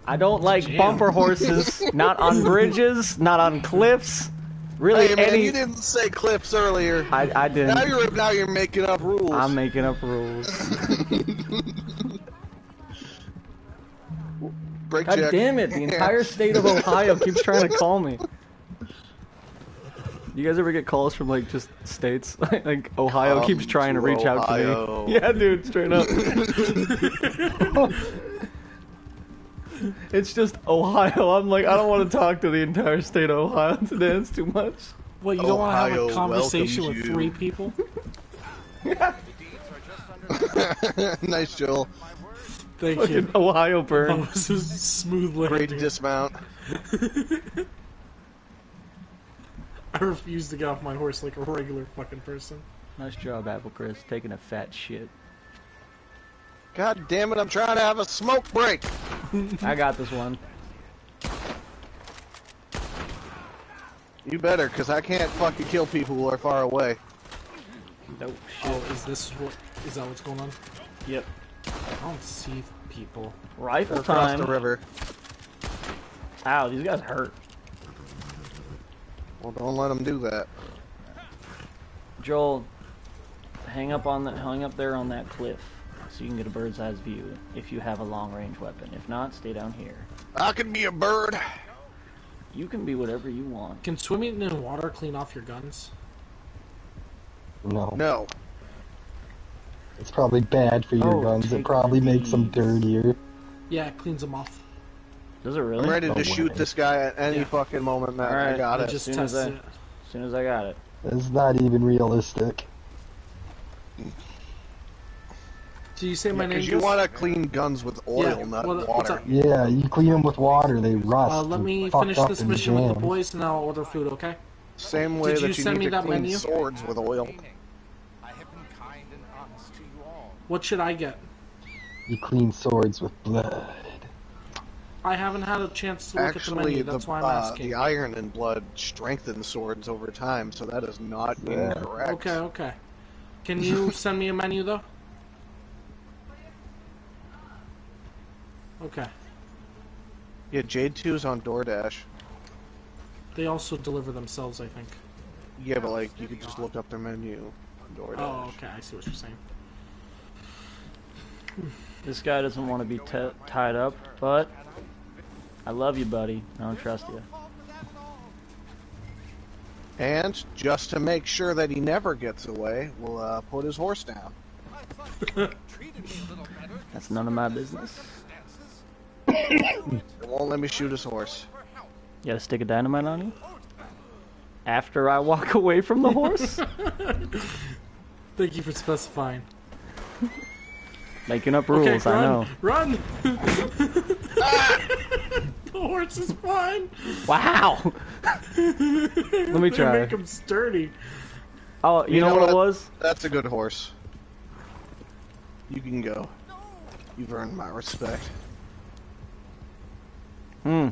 [SPEAKER 2] I don't like
[SPEAKER 3] Jam.
[SPEAKER 2] bumper horses. not on bridges. Not on cliffs. Really,
[SPEAKER 1] Hey man,
[SPEAKER 2] any.
[SPEAKER 1] you didn't say clips earlier.
[SPEAKER 2] I, I didn't.
[SPEAKER 1] Now you're now you're making up rules.
[SPEAKER 2] I'm making up rules.
[SPEAKER 1] Break
[SPEAKER 2] God
[SPEAKER 1] check.
[SPEAKER 2] damn it! The entire state of Ohio keeps trying to call me. You guys ever get calls from like just states? like Ohio
[SPEAKER 1] Come
[SPEAKER 2] keeps um, trying to
[SPEAKER 1] to
[SPEAKER 2] reach out to me. Yeah, dude, straight up. It's just Ohio. I'm like, I don't want to talk to the entire state of Ohio today. It's too much.
[SPEAKER 3] What, you don't want to have a conversation with
[SPEAKER 1] you.
[SPEAKER 3] three people?
[SPEAKER 4] The deeds are just under
[SPEAKER 1] nice, Joel.
[SPEAKER 3] Thank
[SPEAKER 2] Fucking
[SPEAKER 3] you.
[SPEAKER 2] Ohio
[SPEAKER 3] That
[SPEAKER 2] burn.
[SPEAKER 3] was a smooth
[SPEAKER 1] Great
[SPEAKER 3] landing.
[SPEAKER 1] dismount.
[SPEAKER 3] I refuse to get off my horse like a regular fucking person.
[SPEAKER 2] Nice job, Apple Chris, taking a fat shit.
[SPEAKER 1] God damn it! I'm trying to have a smoke break.
[SPEAKER 2] I got this one.
[SPEAKER 1] You better, cause I can't fucking kill people who are far away.
[SPEAKER 2] Nope.
[SPEAKER 3] Oh, is this what? Is that what's going on?
[SPEAKER 2] Yep.
[SPEAKER 3] I don't see people.
[SPEAKER 2] Rifle
[SPEAKER 1] They're across
[SPEAKER 2] time.
[SPEAKER 1] the river.
[SPEAKER 2] Ow, these guys hurt.
[SPEAKER 1] Well, don't let them do that.
[SPEAKER 2] Joel, hang up on the hang up there on that cliff so you can get a bird's eye view if you have a long range weapon. If not, stay down here.
[SPEAKER 1] I can be a bird.
[SPEAKER 2] You can be whatever you want.
[SPEAKER 3] Can swimming in water clean off your guns?
[SPEAKER 8] No.
[SPEAKER 1] No.
[SPEAKER 8] It's probably bad for your
[SPEAKER 2] Oh,
[SPEAKER 8] guns. It probably makes them dirtier.
[SPEAKER 3] Yeah, it cleans them off.
[SPEAKER 2] Does it really?
[SPEAKER 1] I'm ready
[SPEAKER 8] No
[SPEAKER 1] to shoot this guy at any
[SPEAKER 3] Yeah.
[SPEAKER 1] fucking moment, man. I got
[SPEAKER 3] I
[SPEAKER 1] it.
[SPEAKER 3] just
[SPEAKER 2] soon as I-
[SPEAKER 3] it.
[SPEAKER 2] As soon as I got it.
[SPEAKER 8] It's not even realistic.
[SPEAKER 3] Do you say my name?
[SPEAKER 1] Because you want to clean guns with oil,
[SPEAKER 3] Yeah,
[SPEAKER 1] not
[SPEAKER 3] what- what's
[SPEAKER 1] water.
[SPEAKER 8] Yeah, you clean them with water, they rust.
[SPEAKER 3] Uh, let me finish this
[SPEAKER 8] and
[SPEAKER 3] mission with the boys, and I'll order food. Okay?
[SPEAKER 1] Same way
[SPEAKER 3] Did
[SPEAKER 1] that you
[SPEAKER 3] send
[SPEAKER 1] need
[SPEAKER 3] me
[SPEAKER 1] to
[SPEAKER 3] that
[SPEAKER 1] clean
[SPEAKER 3] menu?
[SPEAKER 1] swords with oil.
[SPEAKER 4] I have been kind and honest to you all.
[SPEAKER 3] What should I get?
[SPEAKER 8] You clean swords with blood.
[SPEAKER 3] I haven't had a chance to look at the
[SPEAKER 1] Actually,
[SPEAKER 3] menu.
[SPEAKER 1] the,
[SPEAKER 3] That's why I'm
[SPEAKER 1] uh,
[SPEAKER 3] asking.
[SPEAKER 1] the iron and blood strengthen swords over time, so that is not
[SPEAKER 8] Yeah.
[SPEAKER 1] incorrect.
[SPEAKER 3] Okay, okay. Can you send me a menu though? Okay.
[SPEAKER 1] Yeah, Jade 2's on DoorDash.
[SPEAKER 3] They also deliver themselves, I think.
[SPEAKER 1] Yeah, but like, you could just look up their menu on DoorDash.
[SPEAKER 3] Oh, okay. I see what you're saying.
[SPEAKER 2] This guy doesn't want to be t- tied up, but I love you, buddy. I don't trust you.
[SPEAKER 1] And just to make sure that he never gets away, we'll uh, put his horse down.
[SPEAKER 2] That's none of my business.
[SPEAKER 1] It won't let me shoot his horse.
[SPEAKER 2] You gotta stick a dynamite on you? After I walk away from the horse?
[SPEAKER 3] Thank you for specifying.
[SPEAKER 2] Making up
[SPEAKER 3] Okay,
[SPEAKER 2] rules, I know.
[SPEAKER 3] run, run. the horse is fine.
[SPEAKER 2] Wow! Let me
[SPEAKER 3] They
[SPEAKER 2] try.
[SPEAKER 3] Make him sturdy.
[SPEAKER 2] Oh, you, know, what it was?
[SPEAKER 1] That's a good horse. You can go. You've earned my respect.
[SPEAKER 2] Hmm.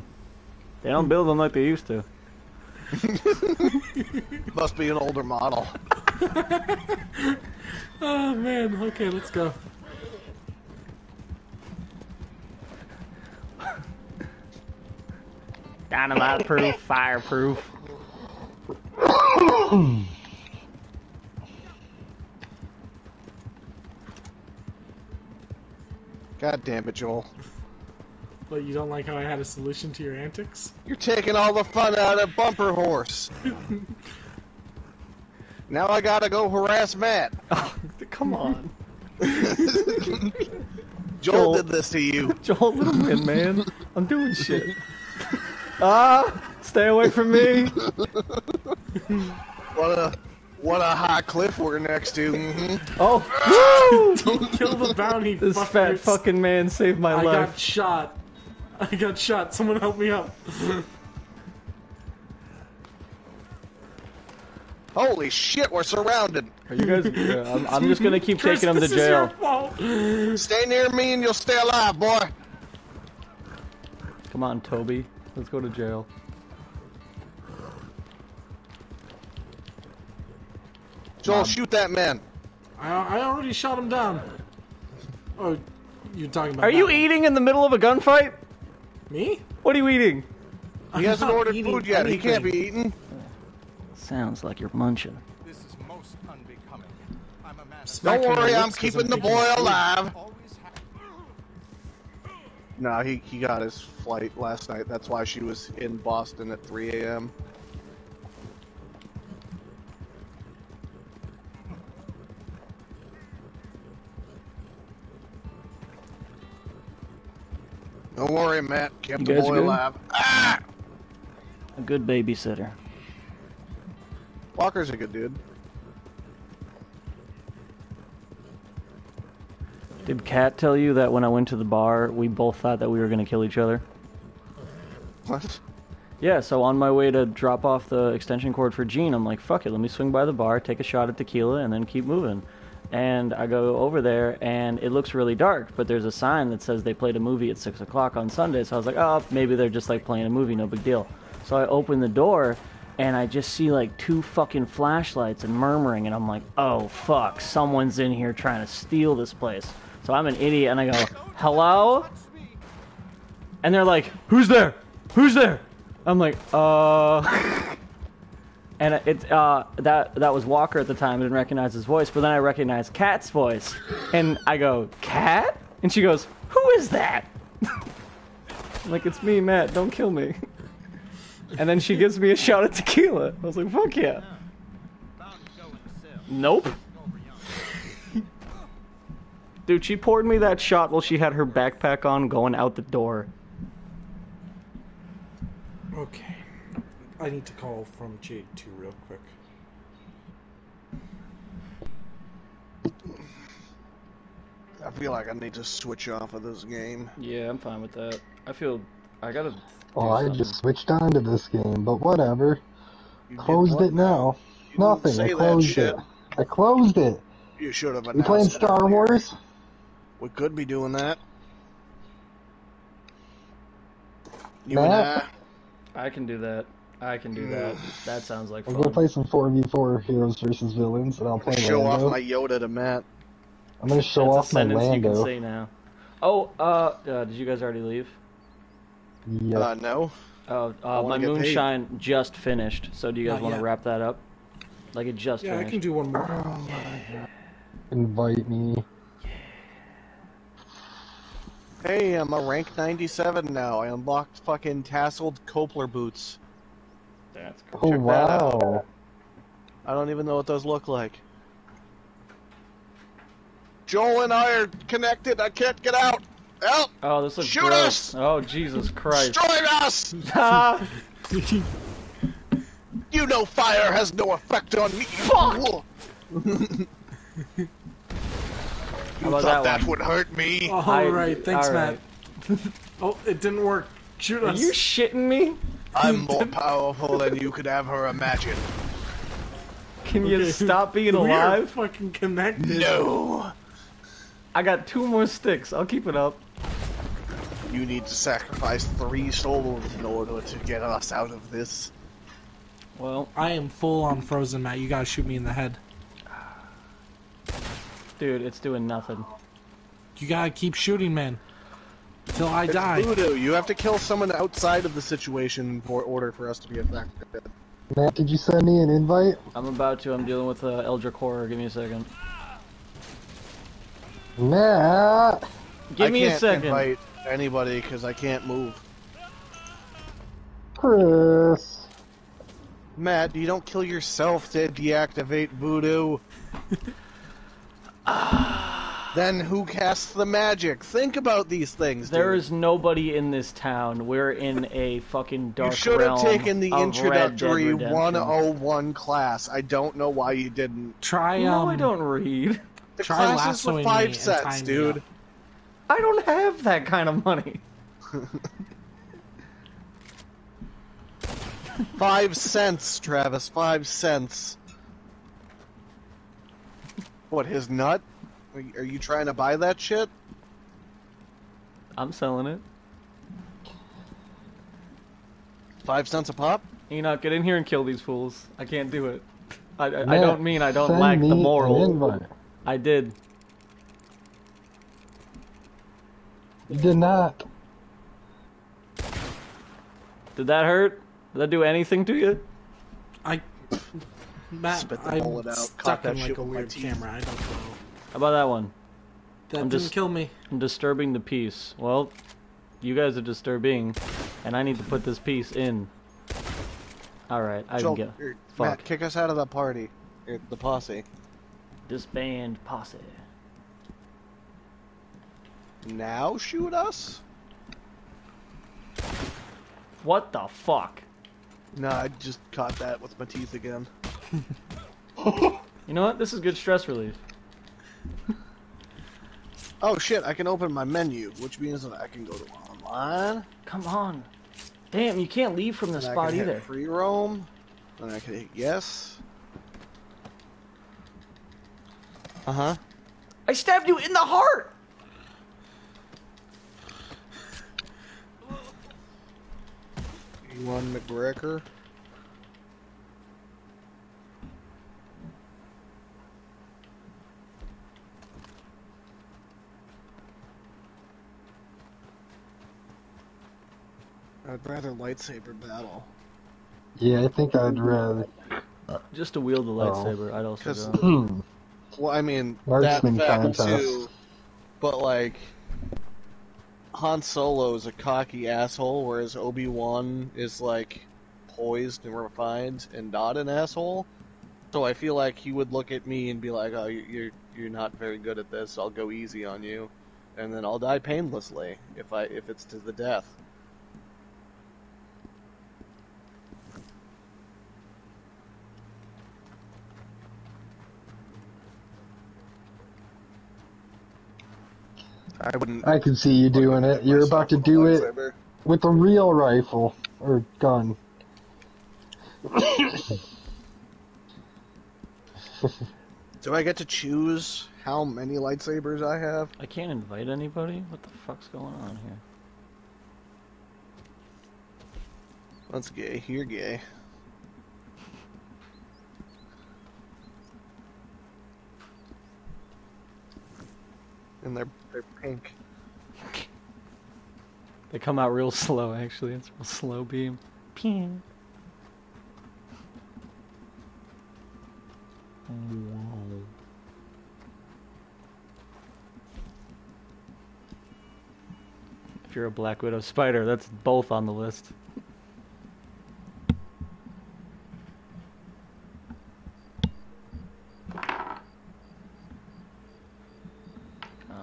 [SPEAKER 2] They don't build them like they used to.
[SPEAKER 1] Must be an older model.
[SPEAKER 3] Oh man. Okay, let's go.
[SPEAKER 2] Dynamite proof, fireproof.
[SPEAKER 1] God damn it, Joel.
[SPEAKER 3] But you don't like how I had a solution to your antics?
[SPEAKER 1] You're taking all the fun out of Bumper Horse. now I gotta go harass Matt.
[SPEAKER 2] Come on.
[SPEAKER 1] Joel,
[SPEAKER 2] Joel.
[SPEAKER 1] did this to you.
[SPEAKER 2] Joel Littleman, man. I'm doing shit. Ah! Stay away from me!
[SPEAKER 1] What a what a high cliff we're next to. mhm.
[SPEAKER 2] Oh!
[SPEAKER 3] Don't kill the bounty.
[SPEAKER 2] This fat fucking man saved my
[SPEAKER 3] I
[SPEAKER 2] life.
[SPEAKER 3] got shot. I got shot. Someone help me up.
[SPEAKER 1] Holy shit, we're surrounded.
[SPEAKER 2] Are you guys? Yeah, I'm, I'm just gonna keep
[SPEAKER 3] Chris,
[SPEAKER 2] taking them to
[SPEAKER 3] this is your
[SPEAKER 2] jail.
[SPEAKER 3] fault.
[SPEAKER 1] Stay near me and you'll stay alive, boy.
[SPEAKER 2] Come on, Toby. Let's go to jail.
[SPEAKER 1] Joel, shoot that man.
[SPEAKER 3] I, I already shot him down. Oh, you're talking about
[SPEAKER 2] Are you
[SPEAKER 3] that.
[SPEAKER 2] eating in the middle of a gunfight?
[SPEAKER 3] Me?
[SPEAKER 2] What are you eating?
[SPEAKER 1] He hasn't ordered
[SPEAKER 3] eating
[SPEAKER 1] food yet. He can't be
[SPEAKER 3] anything.
[SPEAKER 1] eaten.
[SPEAKER 2] Sounds like you're munching.
[SPEAKER 4] This is most unbecoming. I'm a man of
[SPEAKER 1] Don't
[SPEAKER 3] me in the
[SPEAKER 1] worry, I'm keeping the boy alive.
[SPEAKER 4] always.
[SPEAKER 1] No, he, he got his flight last night. That's why she was in Boston at 3 a.m. Don't worry, Matt. Kept the boy
[SPEAKER 2] good?
[SPEAKER 1] alive. Ah!
[SPEAKER 2] A good babysitter.
[SPEAKER 1] Walker's a good dude.
[SPEAKER 2] Did Kat tell you that when I went to the bar, we both thought that we were gonna kill each other?
[SPEAKER 1] What?
[SPEAKER 2] Yeah, so on my way to drop off the extension cord for Gene, I'm like, fuck it, let me swing by the bar, take a shot at tequila, and then keep moving. And I go over there, and it looks really dark, but there's a sign that says they played a movie at 6 o'clock on Sunday, so I was like, oh, maybe they're just like playing a movie, no big deal. So I open the door, and I just see like two fucking flashlights and murmuring, and I'm like, oh fuck, someone's in here trying to steal this place. So I'm an idiot, and I go, "Hello," and they're like, "Who's there? Who's there?" I'm like, "Uh." And it uh, that that was Walker at the time. I didn't recognize his voice, but then I recognized Kat's voice, and I go, "Kat?" And she goes, "Who is that?" I'm like, "It's me, Matt. Don't kill me." And then she gives me a shot of tequila. I was like, "Fuck yeah!" Nope. Dude, she poured me that shot while she had her backpack on, going out the door.
[SPEAKER 3] Okay. I need to call from Jade 2 real quick.
[SPEAKER 1] I feel like I need to switch off of this game.
[SPEAKER 2] Yeah, I'm fine with that. I feel I gotta.
[SPEAKER 8] Oh, I
[SPEAKER 2] something.
[SPEAKER 8] just switched on to this game, but whatever.
[SPEAKER 1] You
[SPEAKER 8] Closed it now.
[SPEAKER 1] You
[SPEAKER 8] Nothing.
[SPEAKER 1] say
[SPEAKER 8] I
[SPEAKER 1] that
[SPEAKER 8] closed
[SPEAKER 1] shit.
[SPEAKER 8] it. I closed it.
[SPEAKER 1] You should have
[SPEAKER 8] You playing Star
[SPEAKER 1] earlier.
[SPEAKER 8] Wars?
[SPEAKER 1] We could be doing that. You
[SPEAKER 8] Matt?
[SPEAKER 1] and
[SPEAKER 2] I can do that. I can do that. That sounds like fun.
[SPEAKER 8] I'll
[SPEAKER 2] fun.
[SPEAKER 8] go play some 4v4 heroes versus villains, and I'll
[SPEAKER 1] I
[SPEAKER 8] play
[SPEAKER 1] show off my Yoda to Matt.
[SPEAKER 8] I'm gonna show
[SPEAKER 2] That's a
[SPEAKER 8] off my
[SPEAKER 2] sentence you can say now. Oh, uh, uh, did you guys already leave?
[SPEAKER 8] Yep.
[SPEAKER 1] Uh, no.
[SPEAKER 2] Oh, uh, my
[SPEAKER 1] wanna paid.
[SPEAKER 2] moonshine just finished. So do you guys want to wrap that up? Like it just
[SPEAKER 3] Yeah, I can do one more.
[SPEAKER 8] Invite me.
[SPEAKER 1] Hey, I'm a rank 97 now. I unlocked fucking tasseled Copler boots.
[SPEAKER 2] That's cool.
[SPEAKER 8] Oh
[SPEAKER 1] Check that out.
[SPEAKER 8] wow.
[SPEAKER 1] I don't even know what those look like. Joel and I are connected. I can't get out. Help!
[SPEAKER 2] Oh, this looks
[SPEAKER 1] Shoot
[SPEAKER 2] gross.
[SPEAKER 1] us!
[SPEAKER 2] Oh, Jesus Christ.
[SPEAKER 1] Destroy us!
[SPEAKER 2] Ah,
[SPEAKER 1] You know fire has no effect on me.
[SPEAKER 2] Fuck!
[SPEAKER 1] you thought
[SPEAKER 2] that
[SPEAKER 1] that, would hurt me?
[SPEAKER 3] Alright, thanks,
[SPEAKER 2] all
[SPEAKER 3] Matt. oh, it didn't work. Shoot
[SPEAKER 2] Are
[SPEAKER 3] us.
[SPEAKER 2] Are you shitting me?
[SPEAKER 1] I'm more powerful than you could ever imagine.
[SPEAKER 2] Can you
[SPEAKER 3] Okay.
[SPEAKER 2] stop being
[SPEAKER 3] We are
[SPEAKER 2] alive?
[SPEAKER 3] fucking connected.
[SPEAKER 1] No!
[SPEAKER 2] I got two more sticks. I'll keep it up.
[SPEAKER 1] You need to sacrifice three souls in order to get us out of this.
[SPEAKER 2] Well,
[SPEAKER 3] I am full on frozen, Matt. You gotta shoot me in the head.
[SPEAKER 2] dude, it's doing nothing.
[SPEAKER 3] You gotta keep shooting, man. Till I
[SPEAKER 1] It's
[SPEAKER 3] die.
[SPEAKER 1] voodoo. You have to kill someone outside of the situation for order for us to be effective.
[SPEAKER 8] Matt, did you send me an invite?
[SPEAKER 2] I'm about to. I'm dealing with uh, Eldritch Horror. Give me a second.
[SPEAKER 8] Matt!
[SPEAKER 2] Give
[SPEAKER 1] I
[SPEAKER 2] me a
[SPEAKER 1] can't
[SPEAKER 2] second.
[SPEAKER 1] invite anybody because I can't move.
[SPEAKER 8] Chris!
[SPEAKER 1] Matt, you don't kill yourself to deactivate voodoo. then who casts the magic? Think about these things.
[SPEAKER 2] There
[SPEAKER 1] dude.
[SPEAKER 2] is nobody in this town. We're in a fucking dark
[SPEAKER 1] You should have taken the introductory 101 class. I don't know why you didn't.
[SPEAKER 3] Try
[SPEAKER 2] No,
[SPEAKER 3] um.
[SPEAKER 2] I don't read.
[SPEAKER 1] The
[SPEAKER 3] Try
[SPEAKER 1] class is
[SPEAKER 3] lassoing
[SPEAKER 1] with
[SPEAKER 3] me
[SPEAKER 1] five
[SPEAKER 3] and
[SPEAKER 1] sets, dude.
[SPEAKER 2] I don't have that kind of money.
[SPEAKER 1] Five cents, Travis. Five cents. What, his nut? Are you, are you trying to buy that shit?
[SPEAKER 2] I'm selling it.
[SPEAKER 1] Five cents a pop?
[SPEAKER 2] Enoch, get in here and kill these fools. I can't do it. I, I, I don't mean I don't
[SPEAKER 8] send
[SPEAKER 2] lack the
[SPEAKER 8] an
[SPEAKER 2] moral. I did.
[SPEAKER 8] You did not.
[SPEAKER 2] Did that hurt? Did that do anything to you?
[SPEAKER 3] I. Matt,
[SPEAKER 1] Spit the
[SPEAKER 3] I'm
[SPEAKER 1] bullet out,
[SPEAKER 3] stuck
[SPEAKER 1] caught that
[SPEAKER 3] in like
[SPEAKER 1] shit
[SPEAKER 3] a
[SPEAKER 1] my
[SPEAKER 3] weird camera. I don't know.
[SPEAKER 2] How about that one?
[SPEAKER 3] That
[SPEAKER 2] I'm
[SPEAKER 3] didn't
[SPEAKER 2] just-
[SPEAKER 3] kill me.
[SPEAKER 2] I'm disturbing the peace. Well, you guys are disturbing, and I need to put this piece in. Alright, I
[SPEAKER 1] Joel,
[SPEAKER 2] can get.
[SPEAKER 1] er,
[SPEAKER 2] Fuck.
[SPEAKER 1] Matt, kick us out of the party. Er, the posse.
[SPEAKER 2] Disband posse.
[SPEAKER 1] Now shoot us?
[SPEAKER 2] What the fuck?
[SPEAKER 1] No, I just caught that with my teeth again.
[SPEAKER 2] You know what? This is good stress relief.
[SPEAKER 1] Oh shit, I can open my menu, which means that I can go to online.
[SPEAKER 2] Come on. Damn, you can't leave from the
[SPEAKER 1] and I
[SPEAKER 2] spot
[SPEAKER 1] can hit
[SPEAKER 2] either.
[SPEAKER 1] Free roam. And I can hit yes. Uh huh.
[SPEAKER 2] I stabbed you in the heart!
[SPEAKER 1] Ewan McGregor. I'd rather lightsaber battle.
[SPEAKER 8] Yeah, I think I'd rather.
[SPEAKER 2] Just to wield the
[SPEAKER 8] Oh.
[SPEAKER 2] lightsaber, I'd also
[SPEAKER 1] 'Cause-
[SPEAKER 2] go.
[SPEAKER 1] Well, I mean
[SPEAKER 8] Marksman
[SPEAKER 1] that fact
[SPEAKER 8] contest.
[SPEAKER 1] too, but like Han Solo is a cocky asshole, whereas Obi Wan is like poised and refined and not an asshole. So I feel like he would look at me and be like, "Oh, you- you're you're not very good at this. I'll go easy on you, and then I'll die painlessly if I if it's to the death." I wouldn't.
[SPEAKER 8] I can see you doing it. You're about to do it
[SPEAKER 1] lightsaber.
[SPEAKER 8] with a real rifle or gun.
[SPEAKER 1] Do I get to choose how many lightsabers I have?
[SPEAKER 2] I can't invite anybody? What the fuck's going on here?
[SPEAKER 1] That's gay. You're gay. And they're they're pink.
[SPEAKER 2] They come out real slow, actually. It's a real slow beam. Pew. If you're a Black Widow spider, that's both on the list.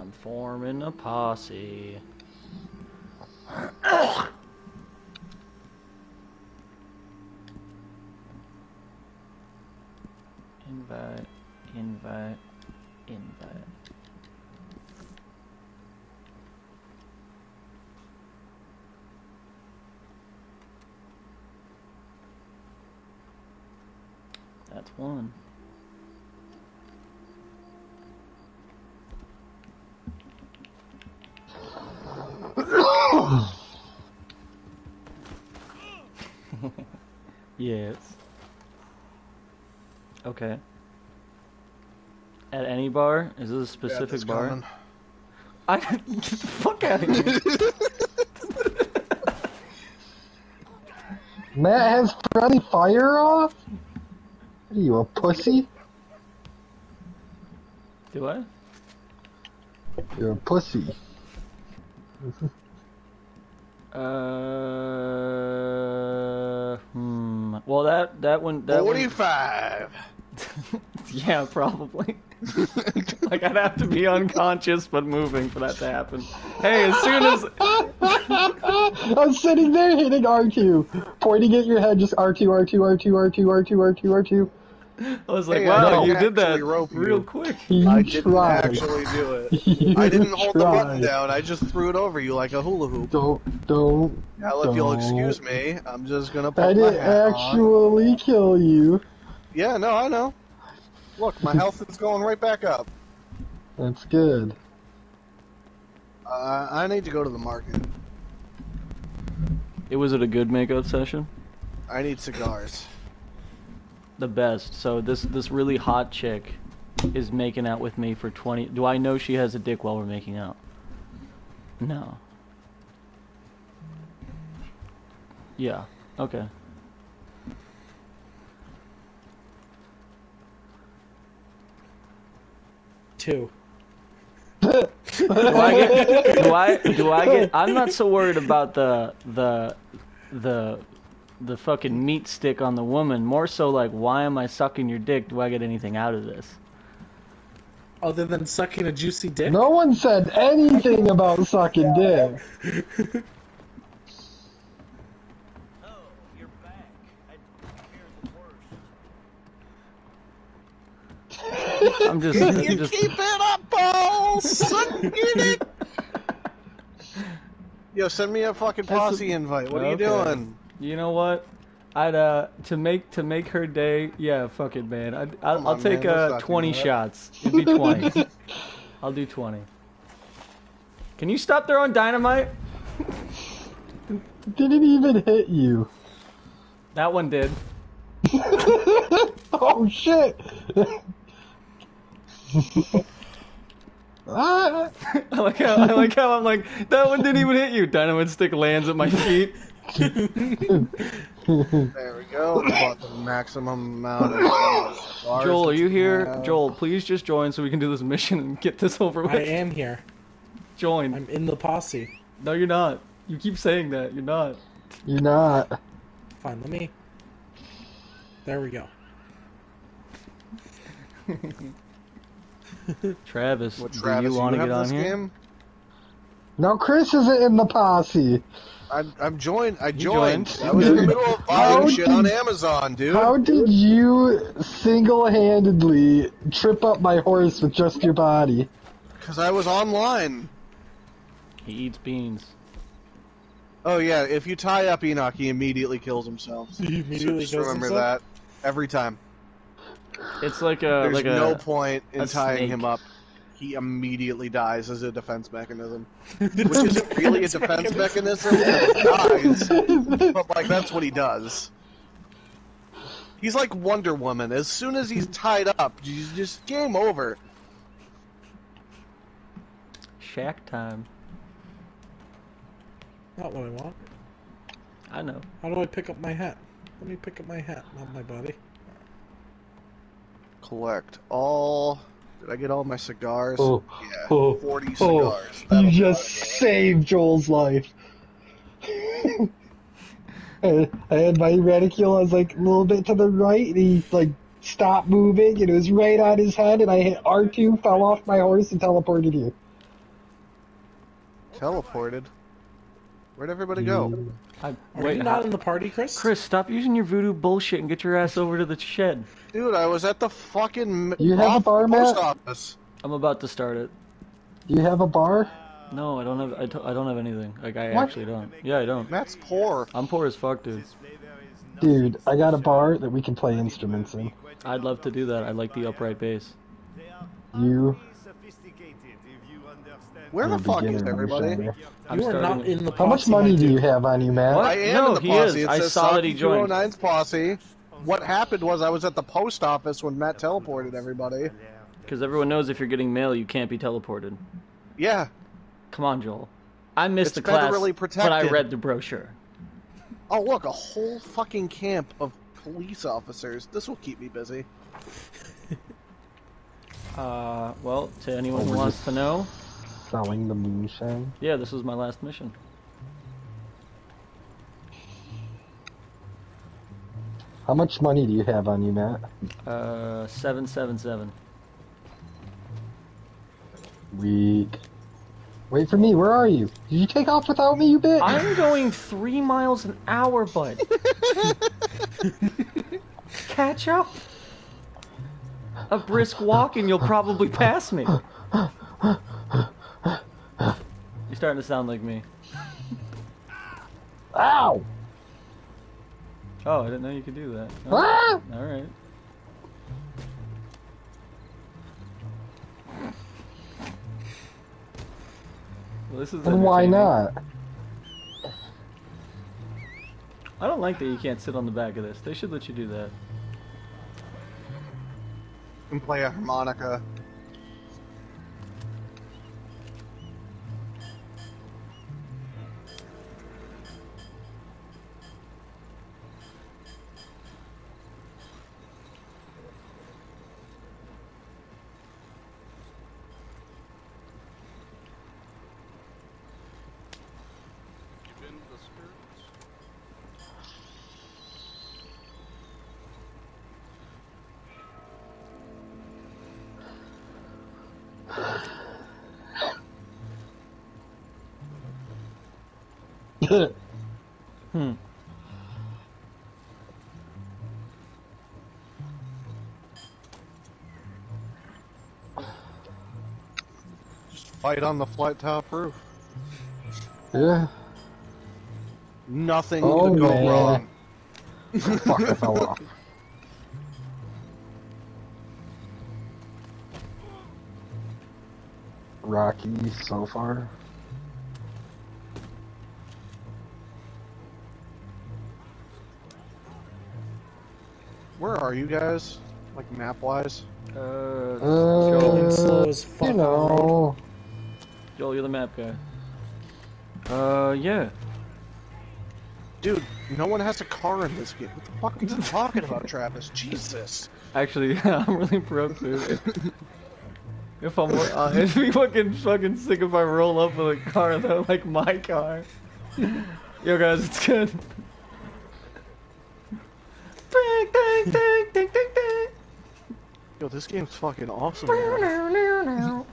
[SPEAKER 2] I'm forming a posse. invite, invite, invite. That's one. Yes. Okay. At any bar? Is this a specific
[SPEAKER 1] it's
[SPEAKER 2] bar?
[SPEAKER 1] coming.
[SPEAKER 2] I get the fuck out of here.
[SPEAKER 8] Matt has friendly fire off? Are you, a pussy?
[SPEAKER 2] Do I?
[SPEAKER 8] You're a pussy.
[SPEAKER 2] Uh, hmm. Well, that that one that one,
[SPEAKER 1] Forty-five.
[SPEAKER 2] yeah, probably. like I'd have to be unconscious but moving for that to happen. Hey, as soon as
[SPEAKER 8] I'm sitting there hitting R2, pointing at your head, just R2, R2, R2, R2, R2, R2, R2.
[SPEAKER 2] I was like,
[SPEAKER 1] Hey,
[SPEAKER 2] wow, you did that
[SPEAKER 1] actually rope you.
[SPEAKER 2] real quick.
[SPEAKER 8] You
[SPEAKER 1] I didn't
[SPEAKER 8] tried.
[SPEAKER 1] actually do it.
[SPEAKER 8] You
[SPEAKER 1] I didn't hold the button down. I just threw it over you like a hula hoop.
[SPEAKER 8] Don't, don't.
[SPEAKER 1] Now, if you'll excuse me, I'm just gonna put
[SPEAKER 8] I
[SPEAKER 1] my
[SPEAKER 8] didn't
[SPEAKER 1] hat on.
[SPEAKER 8] actually kill you.
[SPEAKER 1] Yeah, no, I know. Look, my health is going right back up.
[SPEAKER 8] That's good.
[SPEAKER 1] Uh, I need to go to the market.
[SPEAKER 2] It was it a good makeout session?
[SPEAKER 1] I need cigars.
[SPEAKER 2] The best. So this this really hot chick is making out with me for 20. Do I know she has a dick while we're making out? No. Yeah. Okay.
[SPEAKER 3] Two.
[SPEAKER 2] do I get do I do I get I'm not so worried about the the the the fucking meat stick on the woman more so like why am I sucking your dick do I get anything out of this
[SPEAKER 3] Other than sucking a juicy dick?
[SPEAKER 8] No one said anything about sucking dick.
[SPEAKER 2] I'm just I'm
[SPEAKER 1] You
[SPEAKER 2] just
[SPEAKER 1] keep it up, balls! Suck your dick! Yo, send me a fucking
[SPEAKER 2] That's a-
[SPEAKER 1] posse invite. What are you doing?
[SPEAKER 2] You know what? I'd uh to make to make her day yeah fuck it man. I'd, I'll, I'll
[SPEAKER 1] on,
[SPEAKER 2] take
[SPEAKER 1] man,
[SPEAKER 2] uh 20 shots. It'd be 20 I'll do 20 can you stop throwing dynamite?
[SPEAKER 8] Didn't even hit you.
[SPEAKER 2] that one did.
[SPEAKER 8] Oh shit! ah,
[SPEAKER 2] I like how I like how I'm like that one didn't even hit you. Dynamite stick lands at my feet.
[SPEAKER 1] There we go. Bought the maximum amount of cigars
[SPEAKER 2] Joel, are you here?
[SPEAKER 1] have.
[SPEAKER 2] Joel, please just join so we can do this mission and get this over with.
[SPEAKER 3] I am here.
[SPEAKER 2] Join.
[SPEAKER 3] I'm in the posse.
[SPEAKER 2] No, you're not. You keep saying that. You're not.
[SPEAKER 8] You're not.
[SPEAKER 3] Fine, let me. There we go.
[SPEAKER 2] Travis,
[SPEAKER 1] What,
[SPEAKER 2] do
[SPEAKER 1] Travis,
[SPEAKER 2] you want to get on
[SPEAKER 1] this
[SPEAKER 2] here?
[SPEAKER 1] game?
[SPEAKER 8] No, Chris isn't in the posse.
[SPEAKER 1] I'm, I'm joined. I
[SPEAKER 2] joined.
[SPEAKER 1] joined. I was in the middle of buying shit on Amazon, dude.
[SPEAKER 8] How did you single-handedly trip up my horse with just your body?
[SPEAKER 1] Because I was online.
[SPEAKER 2] He eats beans.
[SPEAKER 1] Oh yeah, if you tie up Enoch, he immediately kills himself.
[SPEAKER 3] He immediately
[SPEAKER 1] Just
[SPEAKER 3] kills
[SPEAKER 1] remember
[SPEAKER 3] himself?
[SPEAKER 1] that every time.
[SPEAKER 2] It's like a
[SPEAKER 1] There's
[SPEAKER 2] like
[SPEAKER 1] no
[SPEAKER 2] a
[SPEAKER 1] point in
[SPEAKER 2] a
[SPEAKER 1] tying
[SPEAKER 2] snake.
[SPEAKER 1] him up. He immediately dies as a defense mechanism, which isn't really a defense mechanism. He dies, but like that's what he does. He's like Wonder Woman. As soon as he's tied up, he's just game over.
[SPEAKER 2] Shack time.
[SPEAKER 3] Not what I want.
[SPEAKER 2] I know.
[SPEAKER 3] How do I pick up my hat? Let me pick up my hat, not my body.
[SPEAKER 1] Collect all. Did I get all my cigars?
[SPEAKER 8] Oh,
[SPEAKER 1] yeah,
[SPEAKER 8] oh,
[SPEAKER 1] forty
[SPEAKER 8] oh,
[SPEAKER 1] cigars.
[SPEAKER 8] you just saved Joel's life. I I had my reticule, I was like a little bit to the right, and he like stopped moving, and it was right on his head, and I hit R2, fell off my horse, and teleported here.
[SPEAKER 1] teleported. Where'd everybody go?
[SPEAKER 2] I,
[SPEAKER 3] Are
[SPEAKER 2] wait,
[SPEAKER 3] you not in the party, Chris?
[SPEAKER 2] Chris, stop using your voodoo bullshit and get your ass over to the shed.
[SPEAKER 1] Dude, I was at the fucking
[SPEAKER 8] You have a bar
[SPEAKER 1] post
[SPEAKER 8] mat?
[SPEAKER 1] office.
[SPEAKER 2] I'm about to start it.
[SPEAKER 8] Do you have a bar?
[SPEAKER 2] No, I don't have. I, don't- I don't have anything. Like I
[SPEAKER 8] What?
[SPEAKER 2] actually don't. Yeah, I don't.
[SPEAKER 1] Matt's poor.
[SPEAKER 2] I'm poor as fuck, dude.
[SPEAKER 8] Dude, I got a bar that we can play instruments in.
[SPEAKER 2] I'd love to do that. I like the upright bass.
[SPEAKER 8] You
[SPEAKER 1] Where the fuck is everybody?
[SPEAKER 8] Luciano.
[SPEAKER 2] I'm
[SPEAKER 3] You are not in the
[SPEAKER 8] How much money do you have on you, Matt?
[SPEAKER 2] What?
[SPEAKER 1] I am
[SPEAKER 2] No,
[SPEAKER 1] in the
[SPEAKER 2] he
[SPEAKER 1] posse.
[SPEAKER 2] is.
[SPEAKER 1] It
[SPEAKER 2] I saw that he joined.
[SPEAKER 1] posse. What happened was I was at the post office when Matt teleported everybody.
[SPEAKER 2] Because everyone knows if you're getting mail, you can't be teleported.
[SPEAKER 1] Yeah.
[SPEAKER 2] Come on, Joel. I missed
[SPEAKER 1] It's
[SPEAKER 2] the class,
[SPEAKER 1] federally protected.
[SPEAKER 2] but I read the brochure.
[SPEAKER 1] Oh look, a whole fucking camp of police officers. This will keep me busy.
[SPEAKER 2] Uh, well, to anyone
[SPEAKER 8] Oh,
[SPEAKER 2] who wants to know,
[SPEAKER 8] Selling the moonshine.
[SPEAKER 2] yeah, this was my last mission.
[SPEAKER 8] How much money do you have on you, Matt?
[SPEAKER 2] Uh, seven seven seven.
[SPEAKER 8] Weak. Wait for me. Where are you? Did you take off without me, you bitch?
[SPEAKER 2] I'm going three miles an hour, bud. Catch up. A brisk walk and you'll probably pass me. You're starting to sound like me.
[SPEAKER 8] Ow!
[SPEAKER 2] Oh, I didn't know you could do that. Oh,
[SPEAKER 8] Ah!
[SPEAKER 2] All right. Well, this is
[SPEAKER 8] And why not?
[SPEAKER 2] I don't like that you can't sit on the back of this. They should let you do that.
[SPEAKER 1] And play a harmonica. Just fight on the flight top roof.
[SPEAKER 8] yeah.
[SPEAKER 1] Nothing
[SPEAKER 8] Oh,
[SPEAKER 1] could go
[SPEAKER 8] man.
[SPEAKER 1] wrong.
[SPEAKER 8] Fuck, I fell off. Rocky so far.
[SPEAKER 1] Where are you guys? Like map wise?
[SPEAKER 2] Uh,
[SPEAKER 8] Uh,
[SPEAKER 3] Going slow as fuck
[SPEAKER 8] you
[SPEAKER 3] on road.
[SPEAKER 8] know.
[SPEAKER 2] Joel, you're the map guy. Uh, yeah.
[SPEAKER 1] Dude, no one has a car in this game. What the fuck are you talking about, Travis? Jesus.
[SPEAKER 2] Actually, yeah, I'm really broke, dude. If I'm, uh, it'd be fucking fucking sick if I roll up with a car though, like my car. Yo, guys, it's good.
[SPEAKER 1] Yo, this game's fucking awesome.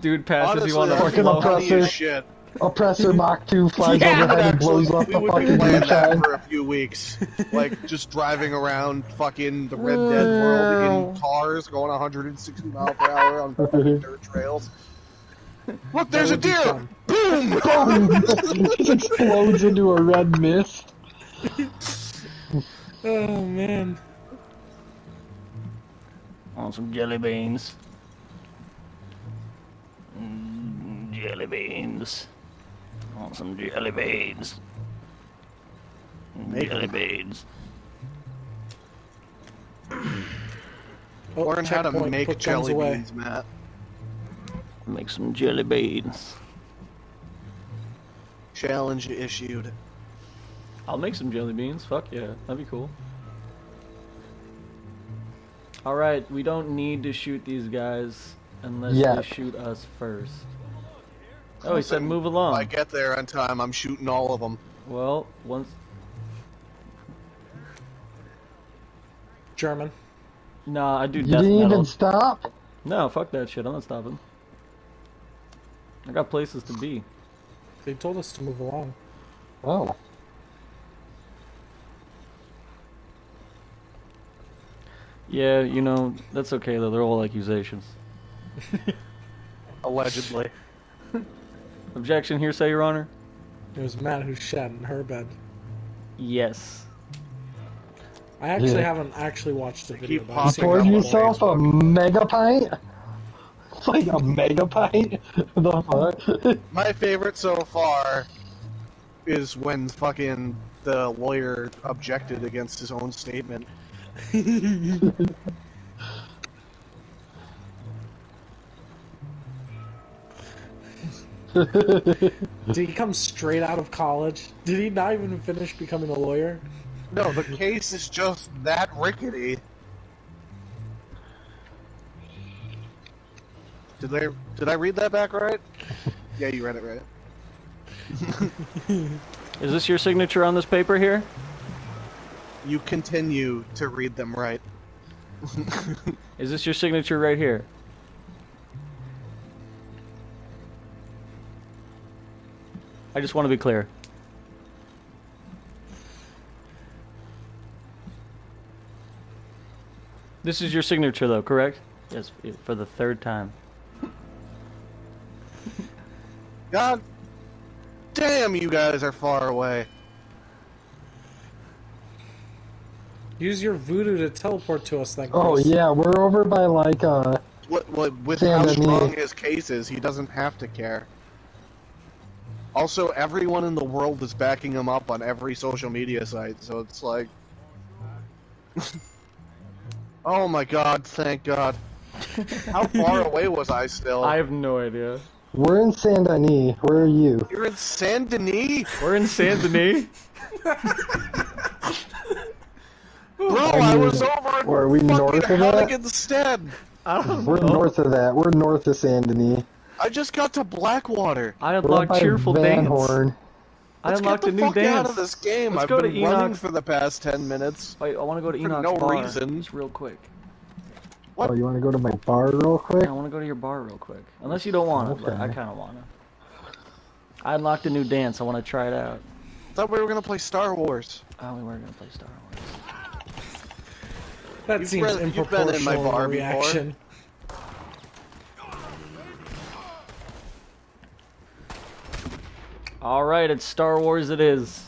[SPEAKER 2] Dude passes
[SPEAKER 1] Honestly,
[SPEAKER 2] you on the
[SPEAKER 1] that's
[SPEAKER 8] Fucking oppressor.
[SPEAKER 1] shit.
[SPEAKER 8] Oppressor Mach 2 flies
[SPEAKER 2] Yeah,
[SPEAKER 8] overhead and blows up
[SPEAKER 1] we
[SPEAKER 8] the
[SPEAKER 1] would be
[SPEAKER 8] fucking
[SPEAKER 1] playing that
[SPEAKER 8] moonshine.
[SPEAKER 1] for a few weeks. Like, just driving around fucking the Red Dead world in cars going 160 mile per hour on fucking dirt trails. Look, there's a deer!
[SPEAKER 3] Boom!
[SPEAKER 1] Boom!
[SPEAKER 8] it explodes into a red mist.
[SPEAKER 3] Oh man.
[SPEAKER 2] On some jelly beans. Jelly beans. On some jelly beans.
[SPEAKER 1] Make
[SPEAKER 2] jelly
[SPEAKER 1] 'em.
[SPEAKER 2] beans.
[SPEAKER 3] Oh,
[SPEAKER 1] Learn how to
[SPEAKER 3] checkpoint,
[SPEAKER 1] make
[SPEAKER 3] put
[SPEAKER 1] jelly beans, Matt.
[SPEAKER 2] Make some jelly beans.
[SPEAKER 1] Challenge issued.
[SPEAKER 2] I'll make some jelly beans. Fuck yeah, that'd be cool. Alright, we don't need to shoot these guys unless they shoot us first. Oh, he said move along.
[SPEAKER 1] If I get there on time, I'm shooting all of them.
[SPEAKER 2] Well, once.
[SPEAKER 3] German.
[SPEAKER 2] Nah, I do
[SPEAKER 8] You didn't
[SPEAKER 2] metal.
[SPEAKER 8] even stop?
[SPEAKER 2] No, fuck that shit. I'm not stopping. I got places to be.
[SPEAKER 3] They told us to move along.
[SPEAKER 8] Oh.
[SPEAKER 2] Yeah, you know, that's okay though. They're all accusations.
[SPEAKER 1] Allegedly.
[SPEAKER 2] Objection, hearsay, Your Honor?
[SPEAKER 3] It was Matt who shat in her bed.
[SPEAKER 2] Yes.
[SPEAKER 3] I actually
[SPEAKER 8] Yeah.
[SPEAKER 3] haven't actually watched the video.
[SPEAKER 1] keep
[SPEAKER 3] but I've seen
[SPEAKER 1] popping
[SPEAKER 8] Poured
[SPEAKER 1] up
[SPEAKER 3] it.
[SPEAKER 1] on
[SPEAKER 8] yourself a mega pint? Like a mega pint? the fuck?
[SPEAKER 1] My favorite so far is when fucking the lawyer objected against his own statement.
[SPEAKER 3] Did he come straight out of college? Did he not even finish becoming a lawyer?
[SPEAKER 1] No, the case is just that rickety. Did I did I read that back right? Yeah, you read it right.
[SPEAKER 2] Is this your signature on this paper here?
[SPEAKER 1] You continue to read them right.
[SPEAKER 2] Is this your signature right here? I just want to be clear. This is your signature, though, correct? Yes, for the third time.
[SPEAKER 1] God damn, you guys are far away.
[SPEAKER 3] Use your voodoo to teleport to us then.
[SPEAKER 8] Oh
[SPEAKER 3] Chris.
[SPEAKER 8] yeah, we're over by like uh
[SPEAKER 1] What, what, with
[SPEAKER 8] Sam,
[SPEAKER 1] how strong
[SPEAKER 8] means-
[SPEAKER 1] his case is, he doesn't have to care. Also, everyone in the world is backing him up on every social media site, so it's like. oh my god, thank god. How far away was I still?
[SPEAKER 2] I have no idea.
[SPEAKER 8] we're in Saint Denis. Where are you?
[SPEAKER 1] You're in San Denis?
[SPEAKER 2] We're in Saint Denis.
[SPEAKER 1] Bro, I was over in
[SPEAKER 8] Or are we
[SPEAKER 1] fucking
[SPEAKER 8] north of that?
[SPEAKER 1] Halliganstead.
[SPEAKER 2] I don't
[SPEAKER 8] We're
[SPEAKER 2] know.
[SPEAKER 8] north of that. We're north of Saint Denis.
[SPEAKER 1] I just got to Blackwater.
[SPEAKER 2] I
[SPEAKER 8] We're up
[SPEAKER 2] unlocked
[SPEAKER 8] by
[SPEAKER 2] cheerful
[SPEAKER 8] Van
[SPEAKER 2] dance.
[SPEAKER 8] Horn.
[SPEAKER 2] I
[SPEAKER 1] Let's
[SPEAKER 2] unlocked
[SPEAKER 1] get
[SPEAKER 2] a
[SPEAKER 1] the
[SPEAKER 2] new
[SPEAKER 1] fuck
[SPEAKER 2] dance.
[SPEAKER 1] out of this game.
[SPEAKER 2] Let's
[SPEAKER 1] I've
[SPEAKER 2] go
[SPEAKER 1] been
[SPEAKER 2] to
[SPEAKER 1] running
[SPEAKER 2] Enoch's.
[SPEAKER 1] for the past ten minutes.
[SPEAKER 2] Wait, I want to go to
[SPEAKER 1] For
[SPEAKER 2] Enoch's
[SPEAKER 1] no
[SPEAKER 2] bar.
[SPEAKER 1] reason.
[SPEAKER 2] Just real quick.
[SPEAKER 1] What?
[SPEAKER 8] Oh, you want to go to my bar real quick?
[SPEAKER 2] Yeah, I want to go to your bar real quick. Unless you don't want to, but I kind of want to. I unlocked a new dance. I want to try it out.
[SPEAKER 1] Thought we were gonna play Star Wars.
[SPEAKER 2] Oh, we were gonna play Star Wars.
[SPEAKER 3] That
[SPEAKER 1] You've
[SPEAKER 3] seems
[SPEAKER 1] read- you've been in my bar
[SPEAKER 3] in
[SPEAKER 1] before.
[SPEAKER 2] All right, it's Star Wars. It is.